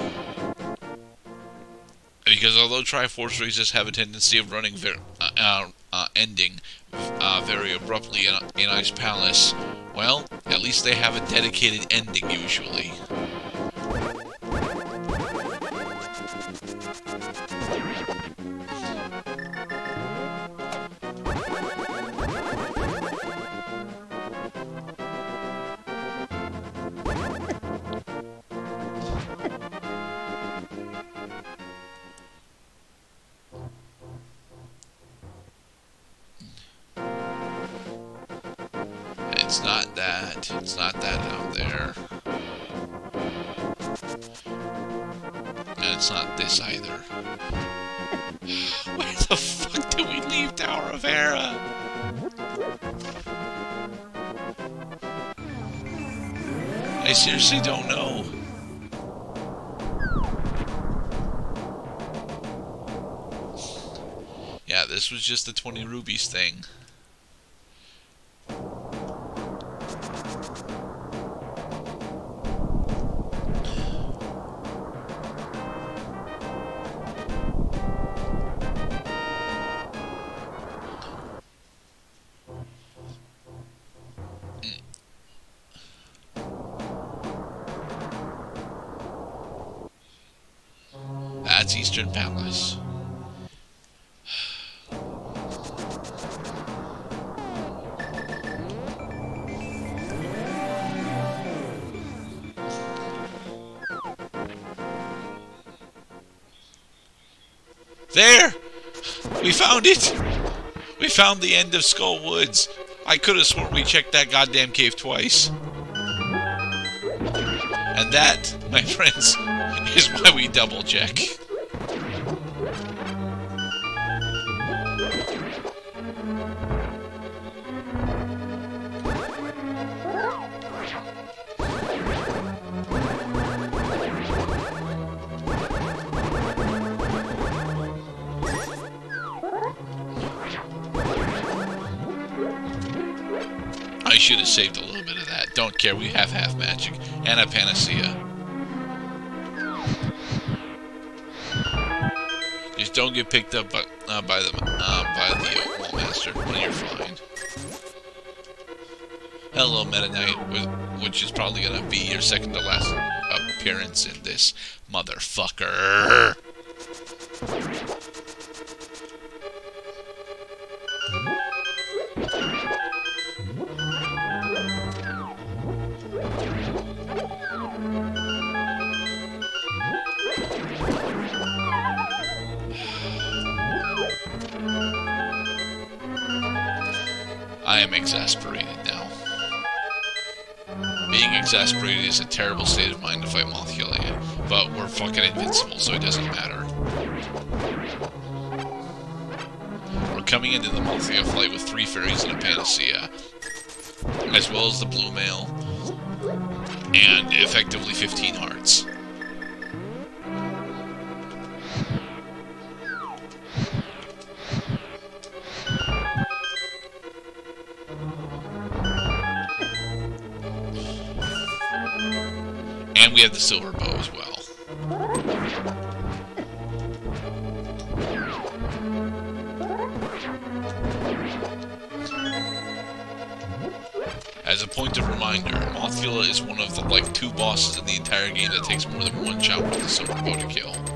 Because although Triforce races have a tendency of running ver uh, uh, uh ending uh, very abruptly in, in Ice Palace, well, at least they have a dedicated ending usually. 20 rubies thing. It! We found the end of Skull Woods. I could have sworn we checked that goddamn cave twice. And that, my *laughs* friends, is why we double check. Magic. And a panacea. Just don't get picked up by, uh, by the uh, by the uh, master when you're fine. Hello, Meta Knight, which is probably gonna be your second to last appearance in this motherfucker. Exasperated now. Being exasperated is a terrible state of mind to fight Mothula, but we're fucking invincible, so it doesn't matter. We're coming into the Mothula fight with three fairies and a panacea, as well as the blue mail, and effectively 15 hearts. We have the silver bow as well. As a point of reminder, Mothula is one of the like two bosses in the entire game that takes more than one shot with the silver bow to kill.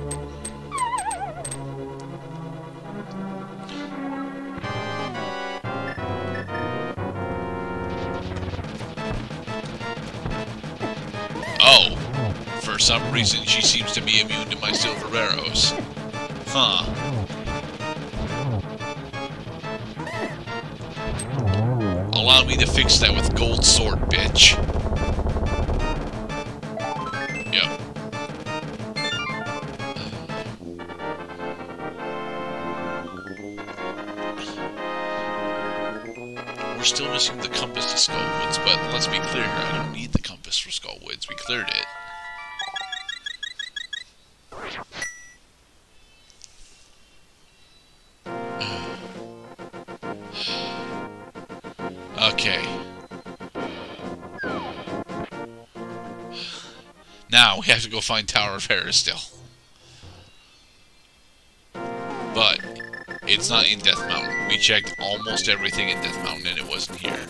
Some reason she seems to be immune to my silver arrows. Huh. Allow me to fix that with gold sword, bitch. Find Tower of Hera still. But it's not in Death Mountain. We checked almost everything in Death Mountain and it wasn't here.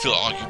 I still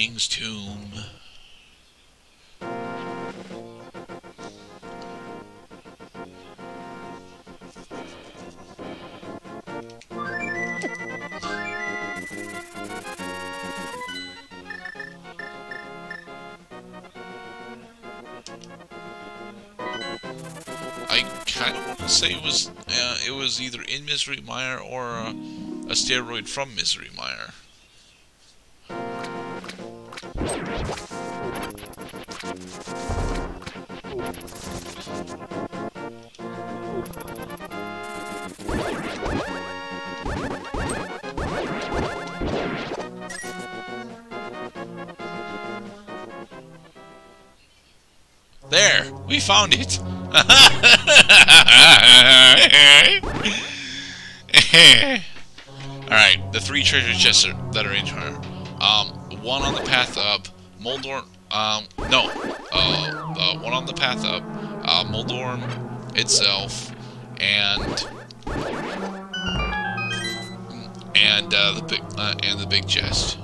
King's Tomb. Say it was uh, it was either in Misery Mire or uh, a steroid from Misery Mire. Found it. *laughs* Alright, the three treasure chests are, that are in here. Um, one on the path up, Moldorm, um, no, uh, uh, one on the path up, uh, Moldorm itself, and, and, uh, the big, uh, and the big chest.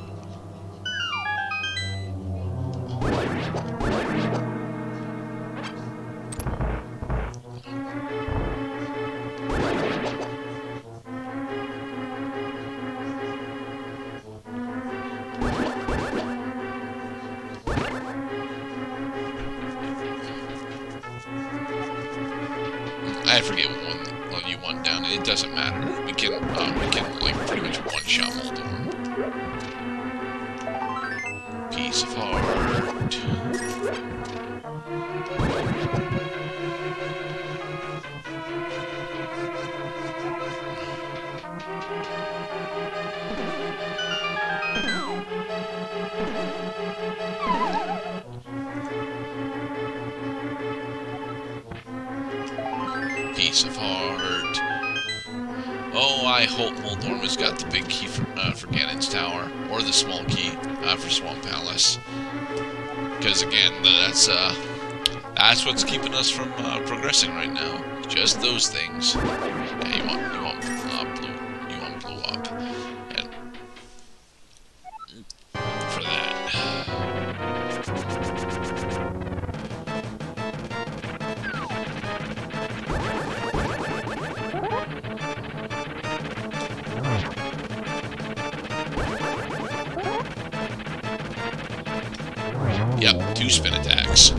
Two spin attacks.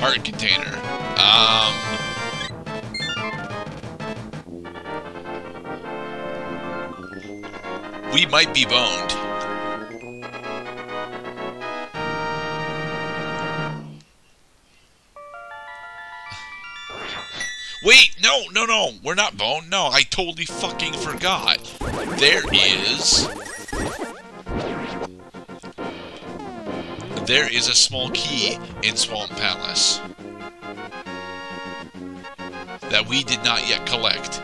Heart container. Um. We might be boned. Wait, no, no, no, we're not boned. No, I totally fucking forgot. There is... There is a small key in Swamp Palace that we did not yet collect.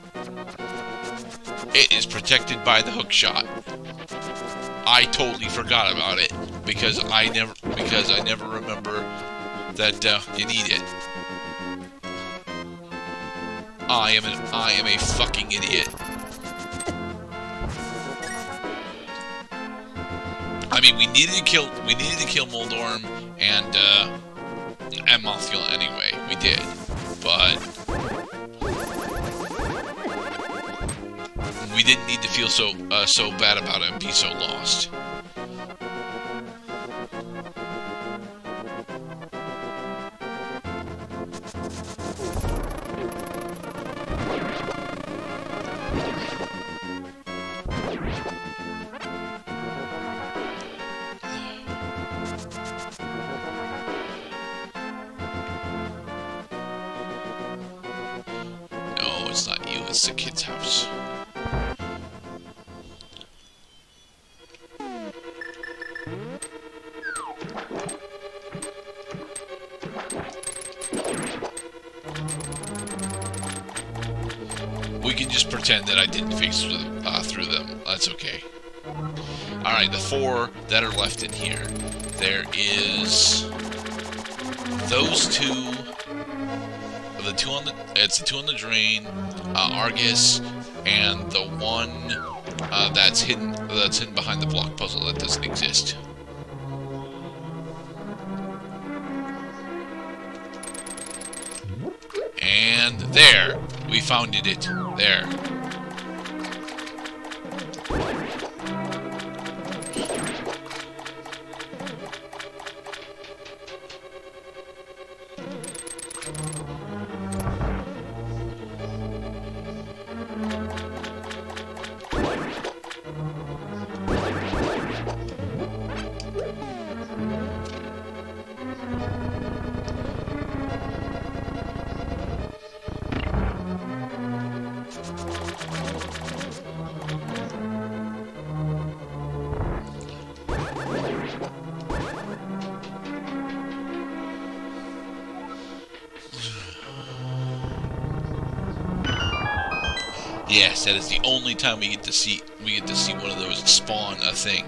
It is protected by the hook shot. I totally forgot about it because I never because I never remember that uh, you need it. I am an I am a fucking idiot. Mean, we needed to kill we needed to kill Moldorm and uh, and Mothula anyway. We did, but we didn't need to feel so uh, so bad about it and be so lost. That are left in here. There is those two. The two on the it's the two on the drain, uh, Arrghus, and the one uh, that's hidden that's hidden behind the block puzzle that doesn't exist. And there, we found it. it. There. Time we get to see we get to see one of those spawn a thing.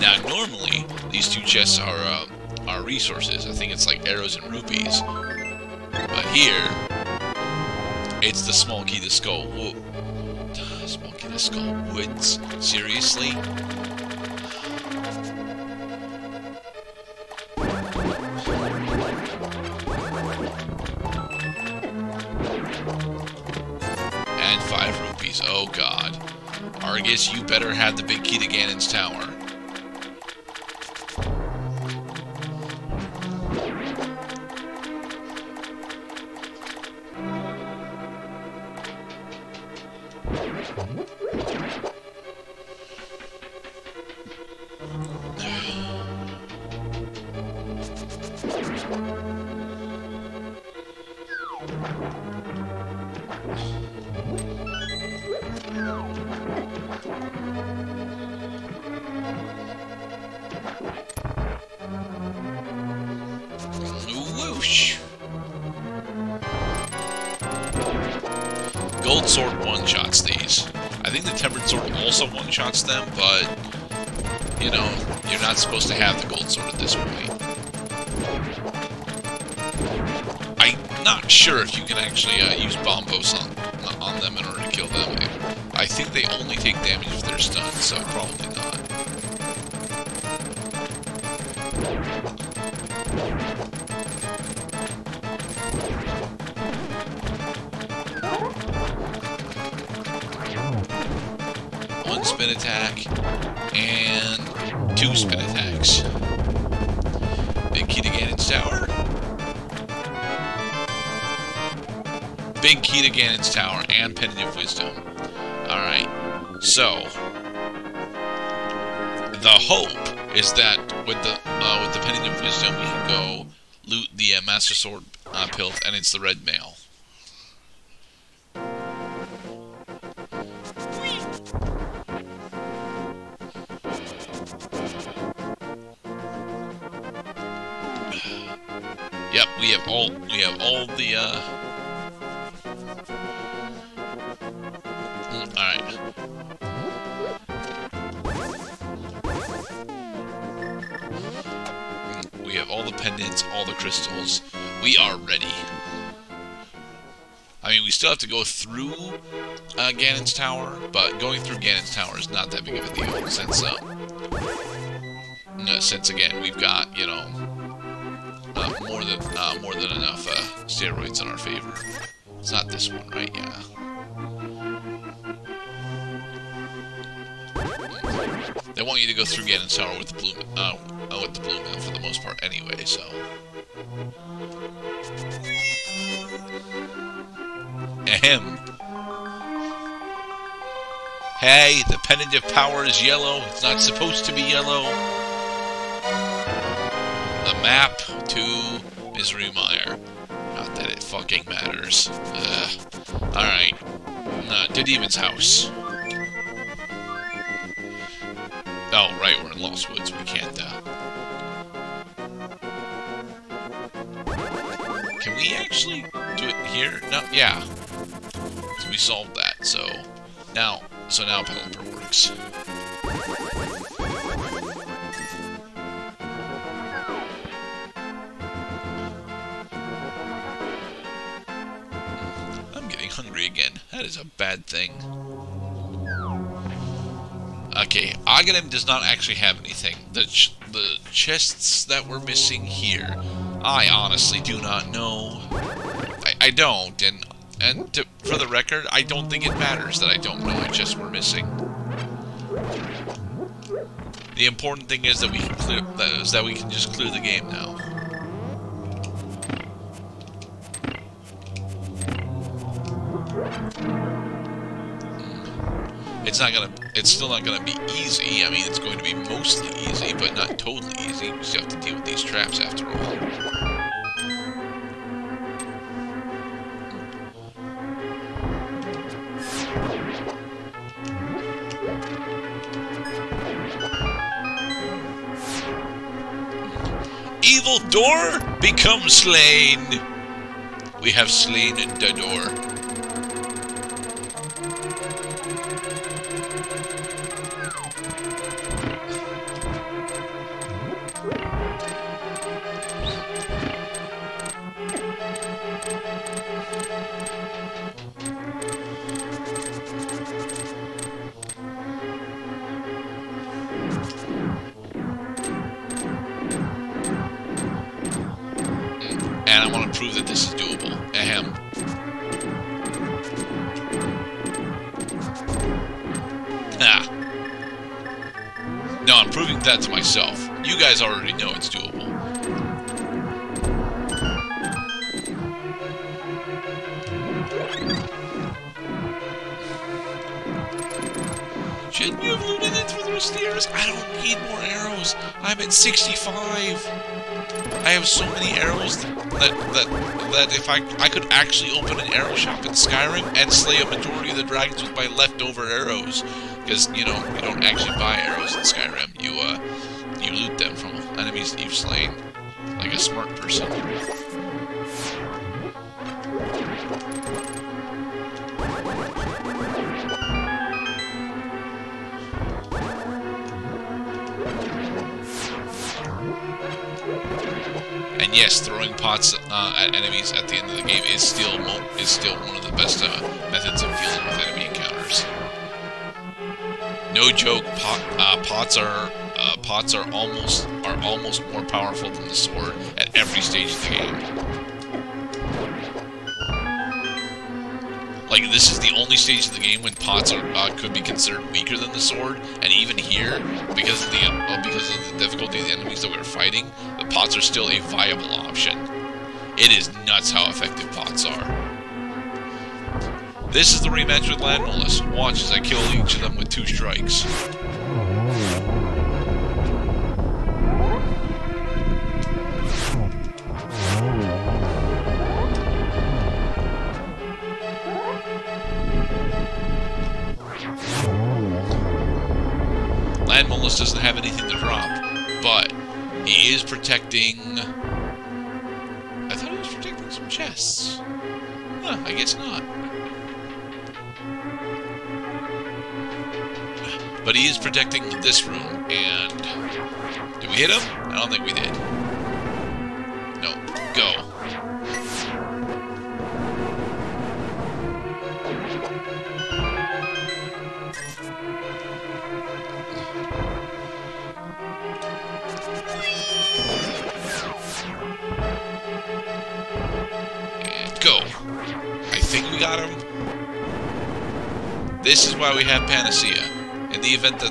Now, normally these two chests are uh, are resources. I think it's like arrows and rupees. But here, it's the small key to skull. Wo- *sighs* Small key to skull woods. Seriously? Arrghus, you better have the big key to Ganon's tower. I'm not sure if you can actually uh, use bombos on, on them in order to kill them. I think they only take damage if they're stunned, so probably not. One spin attack and two spin attacks. Key to Ganon's tower and Pendant of Wisdom. Alright, so the hope is that with the uh, with the Pendant of Wisdom we can go loot the uh, Master Sword uh, Pilt and it's the red mail. Still have to go through uh, Ganon's Tower, but going through Ganon's Tower is not that big of a deal, since, uh, since again, we've got, you know, uh, more than uh, more than enough uh, steroids in our favor. It's not this one, right? Yeah. They want you to go through Ganon's Tower with the blue, uh, uh, with the blue man for the most part, anyway. So. Ahem. Hey, the pendant of power is yellow. It's not supposed to be yellow. The map to Misery Mire. Not that it fucking matters. Alright. Uh, to Demon's house. Oh, right, we're in Lost Woods. We can't, uh... Can we actually do it here? No, yeah. We solved that, so... Now, so now Pelipper works. I'm getting hungry again. That is a bad thing. Okay, Aghanim does not actually have anything. The, ch the chests that we're missing here, I honestly do not know. I, I don't, and and to, for the record, I don't think it matters that I don't know I just we're missing. The important thing is that we can clear that is that we can just clear the game now. Hmm. It's not gonna. It's still not gonna be easy. I mean, it's going to be mostly easy, but not totally easy you have to deal with these traps after all. Door become slain. We have slain the prove that this is doable. Ahem. Ah. No, I'm proving that to myself. You guys already know it's doable. Shouldn't you have looted it through those stairs? I don't need more arrows. I'm at 65. I have so many arrows that that that that if I I could actually open an arrow shop in Skyrim and slay a majority of the dragons with my leftover arrows, because you know you don't actually buy arrows in Skyrim. You uh you loot them from enemies that you've slain, like a smart person. And yes, pots uh, at enemies at the end of the game is still is still one of the best uh, methods of dealing with enemy encounters. No joke, pot, uh, pots are uh, pots are almost are almost more powerful than the sword at every stage of the game. Like, this is the only stage of the game when pots are, uh, could be considered weaker than the sword, and even here, because of the uh, because of the difficulty of the enemies that we are fighting, the pots are still a viable option. It is nuts how effective pots are. This is the rematch with Lanmolas. Watch as I kill each of them with two strikes. Lanmolas doesn't have anything to drop, but he is protecting... Huh, I guess not. But he is protecting this room, and... Did we hit him? I don't think we did. No. Go. This is why we have Panacea. In the event that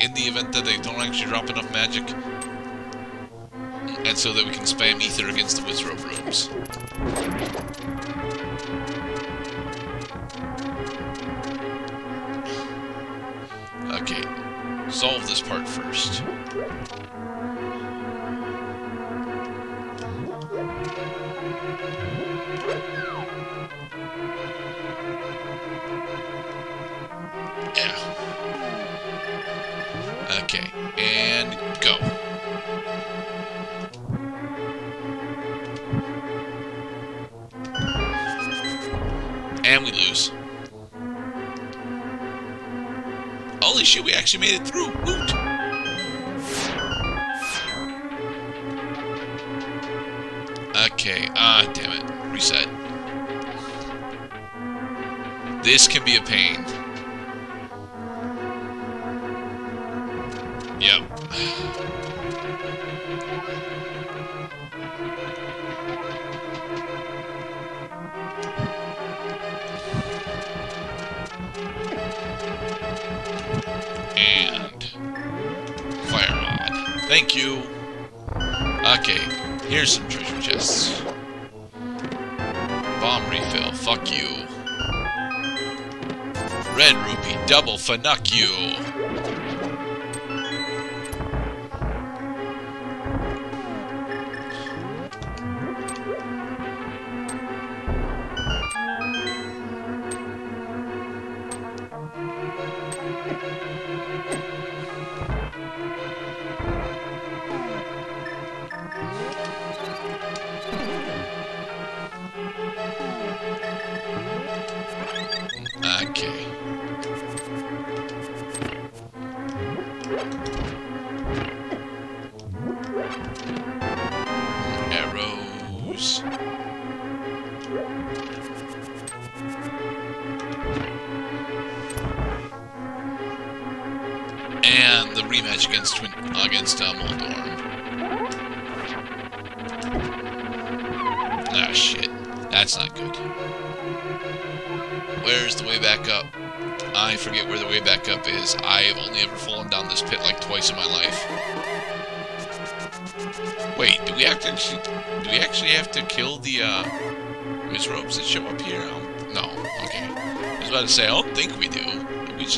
in the event that they don't actually drop enough magic. And so that we can spam ether against the Wizard of rooms. Okay. Solve this part first. And go. And we lose. Holy shit, we actually made it through. Woot! Okay, ah, damn it. Reset. This can be a pain. Yep. And fire rod. Thank you. Okay, here's some treasure chests. Bomb refill. Fuck you. Red rupee. Double fuck you.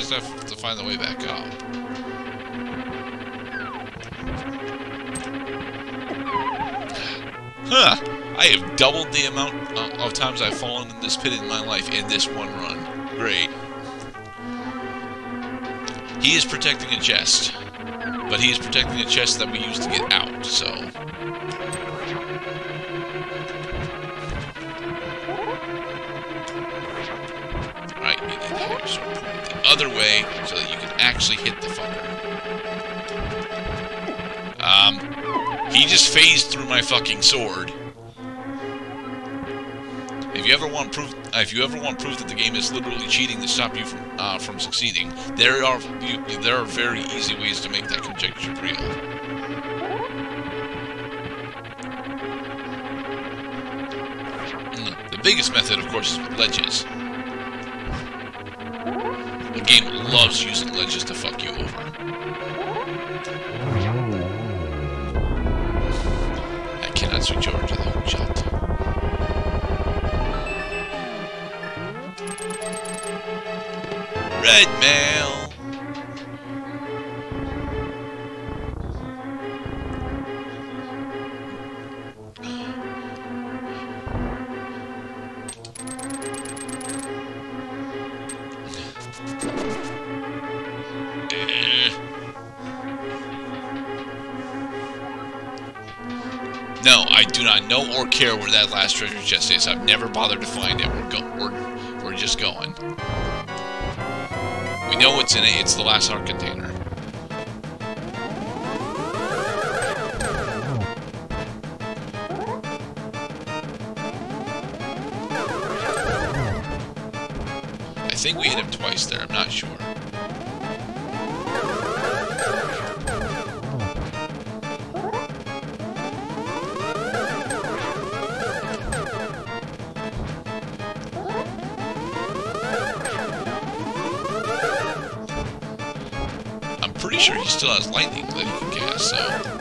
Just have to find the way back up. Huh. I have doubled the amount uh, of times I've fallen in this pit in my life in this one run. Great. He is protecting a chest. But he is protecting a chest that we used to get out, so... other way so that you can actually hit the fucker. Um, He just phased through my fucking sword. If you ever want proof, uh, if you ever want proof that the game is literally cheating to stop you from uh, from succeeding, there are you, there are very easy ways to make that conjecture real. Mm, the biggest method, of course, is with ledges. Game loves using ledges to fuck you over. I cannot switch over to the hook shot. Red mail. Uh, I not know or care where that last treasure chest is. I've never bothered to find it. We're go we're we're just going. We know what's in it. It's the last heart container. I think we hit him twice there. I'm not sure. Pretty sure he still has lightning that he can cast, so...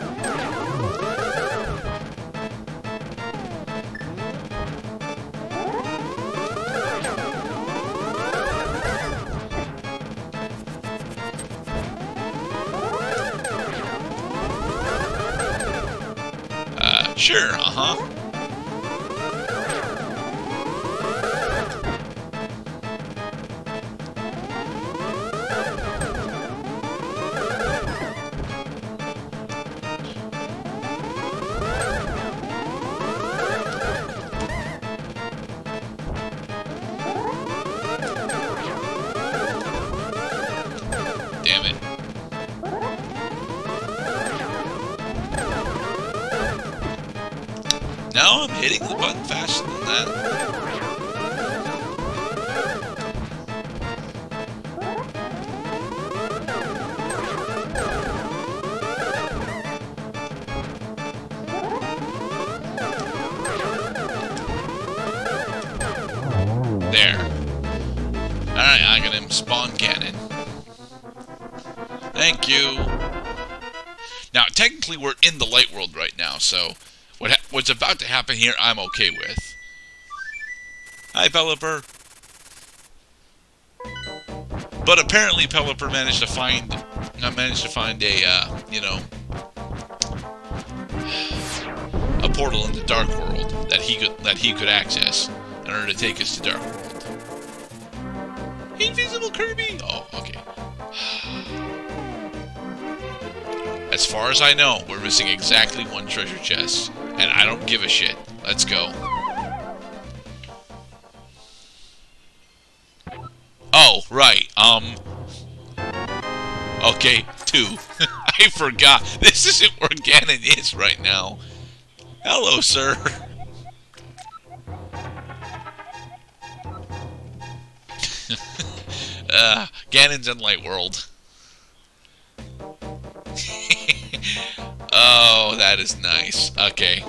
so what ha what's about to happen here, I'm okay with. Hi, Pelipper. But apparently, Pelipper managed to find, uh, managed to find a, uh, you know, a portal in the Dark World that he could that he could access in order to take us to Dark World. Invisible Kirby. Oh, okay. *sighs* As far as I know, we're missing exactly treasure chest, and I don't give a shit. Let's go. Oh, right. Um. Okay, two. *laughs* I forgot. This isn't where Ganon is right now. Hello, sir. *laughs* uh, Ganon's in Light World. Oh, that is nice. Okay.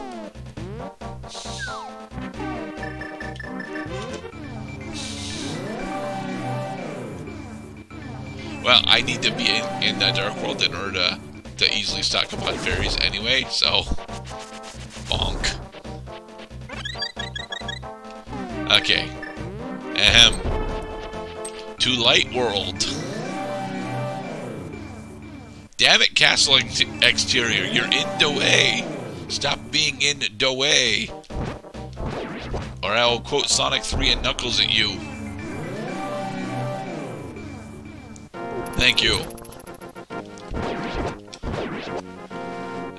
Well, I need to be in, in the Dark World in order to, to easily stock up on fairies anyway, so... Bonk. Okay. Ahem. To Light World. Damn it, Castle ex Exterior, you're in the way. Stop being in the way. Or I will quote Sonic 3 and Knuckles at you. Thank you.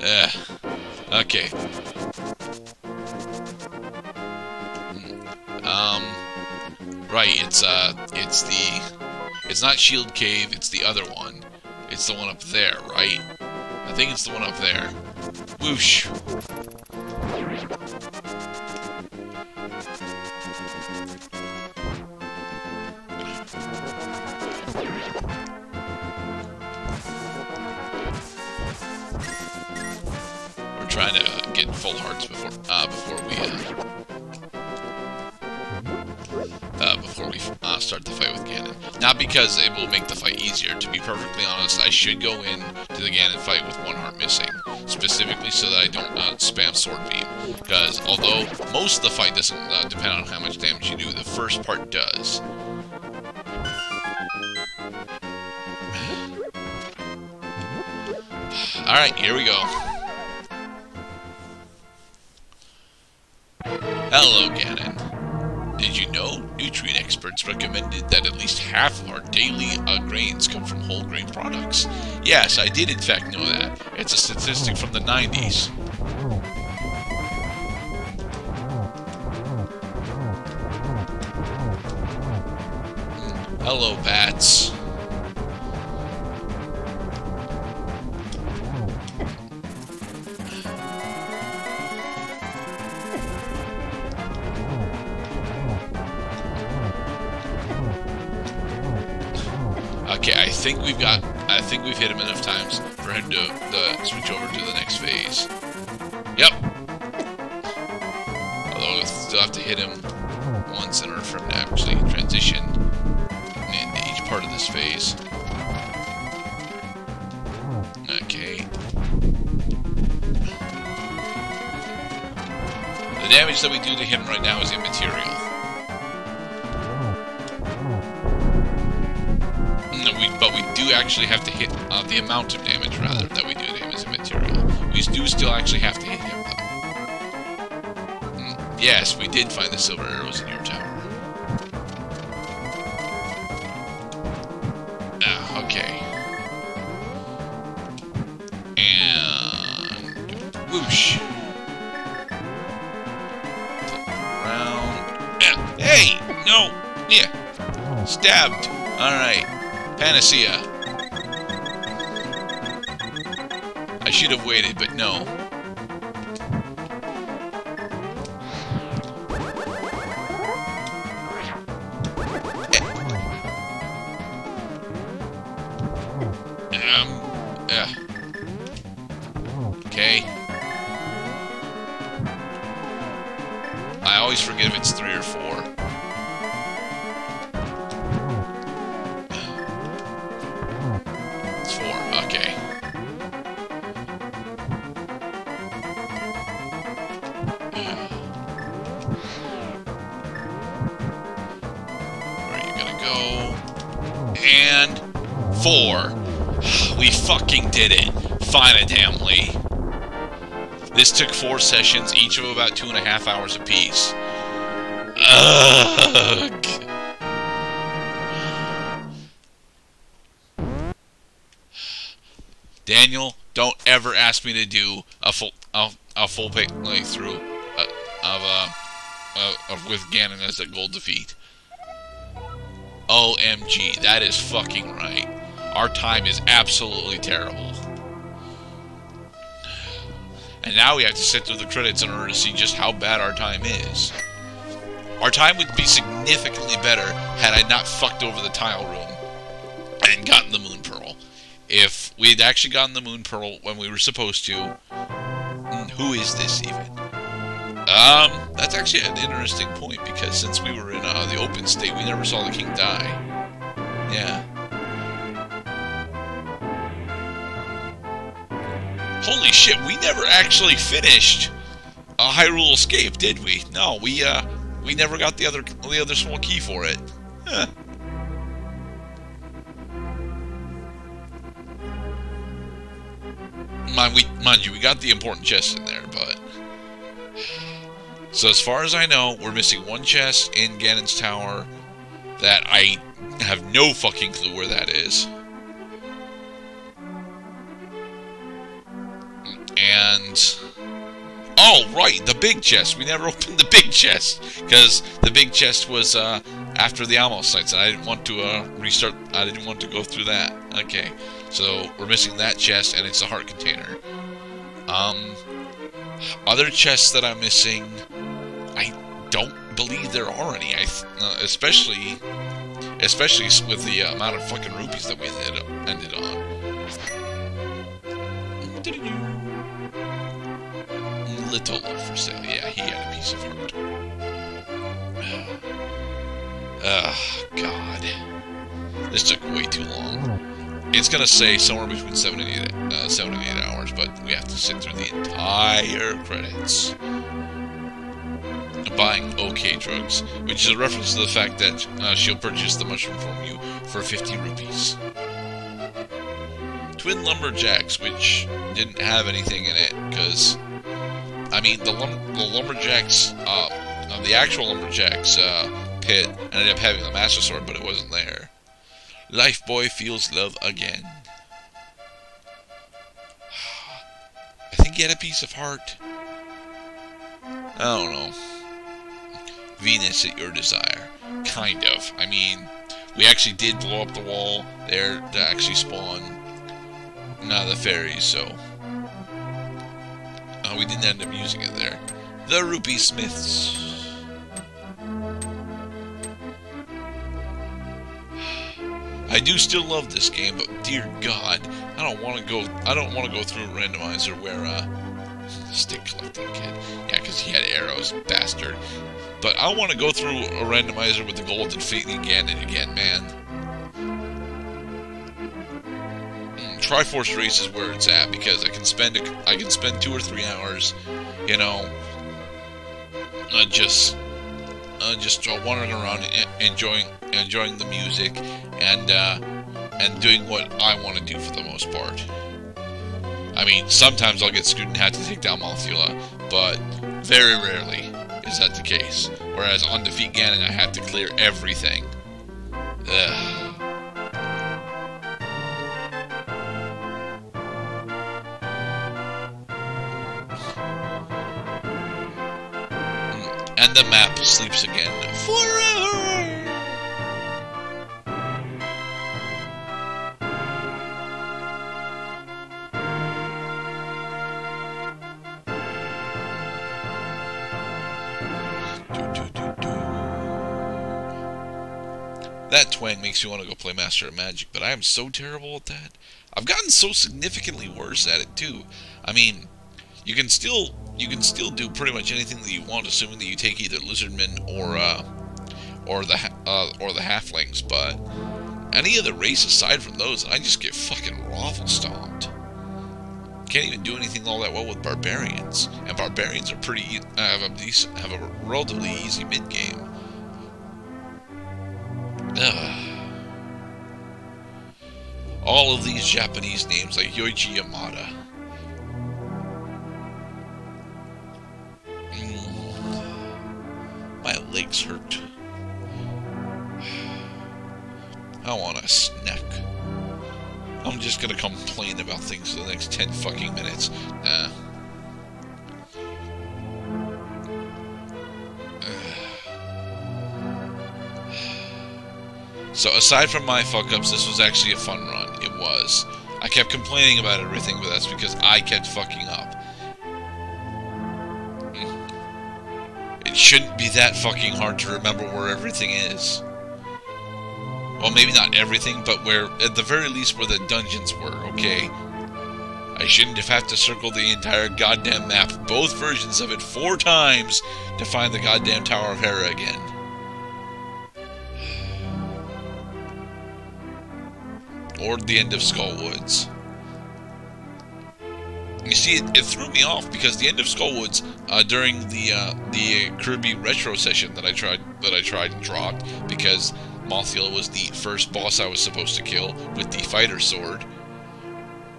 Uh, okay. Um, right, it's, uh, it's the, it's not Shield Cave, it's the other one. It's the one up there, right? I think it's the one up there. Whoosh. We're trying to get full hearts before uh, before we uh, Not because it will make the fight easier. To be perfectly honest, I should go in to the Ganon fight with one heart missing, specifically so that I don't uh, spam Sword Beam. Because although most of the fight doesn't uh, depend on how much damage you do, the first part does. *sighs* Alright, here we go. Hello, Ganon. Did you know nutrient experts recommended that at least half of our daily uh, grains come from whole grain products? Yes, I did in fact know that. It's a statistic from the 90s. Hello, bats. Enough times for him to switch over to the next phase. Yep. Although still have to hit him once in order for him to actually transition into each part of this phase. Okay. The damage that we do to him right now is actually have to hit uh, the amount of damage rather that we do to him is immaterial. We do still actually have to hit him though. Mm, yes, we did find the silver arrows in your tower. Ah, okay. And whoosh. Round. Ah, hey, no, yeah, stabbed. All right. Panacea. Should have waited, but no. This took four sessions, each of about two and a half hours apiece. Ugh. Daniel, don't ever ask me to do a full a, a full playthrough uh, of uh, uh, of with Ganon as a gold defeat. OMG, that is fucking right. Our time is absolutely terrible. And now we have to sit through the credits in order to see just how bad our time is. Our time would be significantly better had I not fucked over the tile room and gotten the Moon Pearl. If we had actually gotten the Moon Pearl when we were supposed to, mm, who is this even? Um, that's actually an interesting point because since we were in uh, the open state, we never saw the king die. Yeah. Holy shit, we never actually finished a Hyrule Escape, did we? No, we uh, we never got the other the other small key for it. Huh. Mind, we, mind you, we got the important chest in there, but... So as far as I know, we're missing one chest in Ganon's Tower that I have no fucking clue where that is. And... Oh, right, the big chest. We never *laughs* opened the big chest. Because the big chest was uh, after the Armos Knights, and I didn't want to uh, restart... I didn't want to go through that. Okay, so we're missing that chest, and it's a heart container. Um, other chests that I'm missing, I don't believe there are any. I, uh, especially, especially with the amount of fucking rupees that we ended, ended on. Little love for sale. Yeah, he had a piece of heart. Ugh, *sighs* God. This took way too long. It's gonna say somewhere between seven and eight, uh, seven and eight hours, but we have to sit through the entire credits. Buying OK drugs, which is a reference to the fact that uh, she'll purchase the mushroom from you for 50 rupees. Twin Lumberjacks, which didn't have anything in it, because, I mean, the, lum the Lumberjacks, uh, the actual Lumberjacks uh, pit ended up having the Master Sword, but it wasn't there. Lifeboy feels love again. *sighs* I think he had a piece of heart. I don't know. Venus at your desire. Kind of. I mean, we actually did blow up the wall there to actually spawn uh, the fairies, so... Uh, we didn't end up using it there. The Rupee Smiths. I do still love this game, but dear God, I don't want to go. I don't want to go through a randomizer where uh, *laughs* stick collecting kid. Yeah, because he had arrows, bastard. But I want to go through a randomizer with the goal to defeat again and again, man. Triforce Race is where it's at because I can spend a, I can spend two or three hours, you know, uh, just uh, just uh, wandering around, enjoying enjoying the music, and uh, and doing what I want to do for the most part. I mean, sometimes I'll get screwed and have to take down Mothula, but very rarely is that the case. Whereas on Defeat Ganon, I have to clear everything. Ugh. And the map sleeps again forever. That twang makes you want to go play Master of Magic, but I am so terrible at that. I've gotten so significantly worse at it too. I mean, you can still you can still do pretty much anything that you want, assuming that you take either Lizardmen or uh, or the uh, or the Halflings. But any other race aside from those, I just get fucking raffle stomped. Can't even do anything all that well with Barbarians, and Barbarians are pretty uh, have a decent, have a relatively easy mid game. All of these Japanese names like Yoichi Yamada. Hurt. I want a snack. I'm just gonna complain about things for the next 10 fucking minutes. Nah. Uh. *sighs* So aside from my fuck ups, this was actually a fun run. It was. I kept complaining about everything, but that's because I kept fucking up. Shouldn't be that fucking hard to remember where everything is. Well, maybe not everything, but where, at the very least, where the dungeons were, okay? I shouldn't have had to circle the entire goddamn map, both versions of it, four times to find the goddamn Tower of Hera again. or the end of Skull Woods. You see, it, it, threw me off because the end of Skull Woods uh, during the uh, the Kirby Retro session that I tried that I tried and dropped because Mothula was the first boss I was supposed to kill with the fighter sword.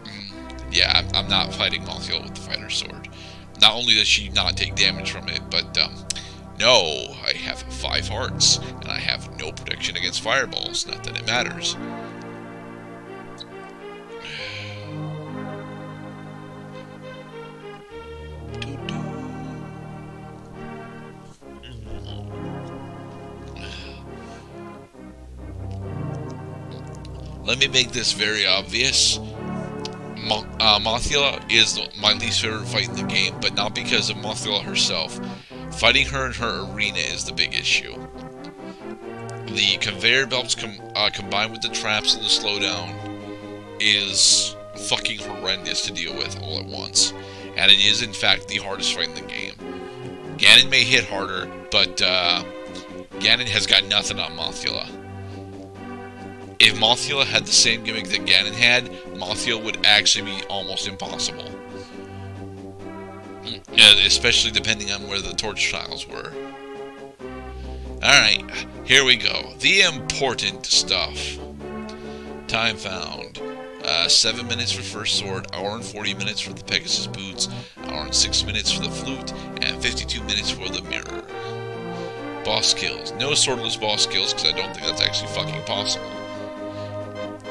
Mm, yeah, I'm, I'm, not fighting Mothula with the fighter sword. Not only does she not take damage from it, but um, no, I have five hearts and I have no protection against fireballs. Not that it matters. Let me make this very obvious. Mo- uh, Mothula is my least favorite fight in the game, but not because of Mothula herself. Fighting her in her arena is the big issue. The conveyor belts com- uh, combined with the traps and the slowdown is fucking horrendous to deal with all at once. And it is, in fact, the hardest fight in the game. Ganon may hit harder, but uh, Ganon has got nothing on Mothula. If Mothula had the same gimmick that Ganon had, Mothula would actually be almost impossible. Yeah, especially depending on where the torch tiles were. Alright, here we go. The important stuff. Time found. Uh, 7 minutes for first sword, hour and 40 minutes for the Pegasus boots, hour and 6 minutes for the flute, and 52 minutes for the mirror. Boss kills. No swordless boss kills, because I don't think that's actually fucking possible.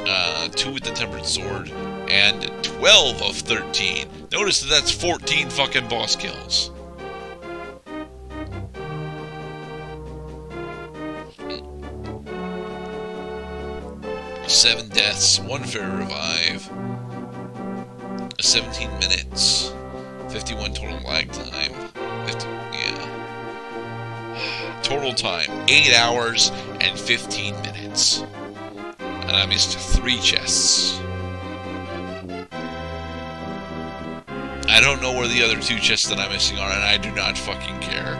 Uh, 2 with the tempered sword, and 12 of 13. Notice that that's 14 fucking boss kills. Seven deaths, one fair revive, 17 minutes, 51 total lag time, 50, yeah. Total time, 8 hours and 15 minutes. And I missed 3 chests. I don't know where the other two chests that I'm missing are, and I do not fucking care.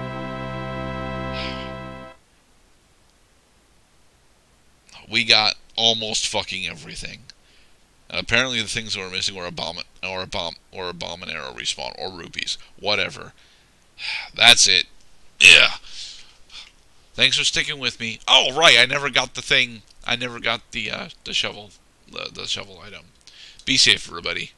We got almost fucking everything. And apparently the things that were missing were a bomb or a bomb or a bomb and arrow respawn or rupees. Whatever. That's it. Yeah. Thanks for sticking with me. Oh right, I never got the thing. I never got the uh, the shovel the, the shovel item. Be safe everybody.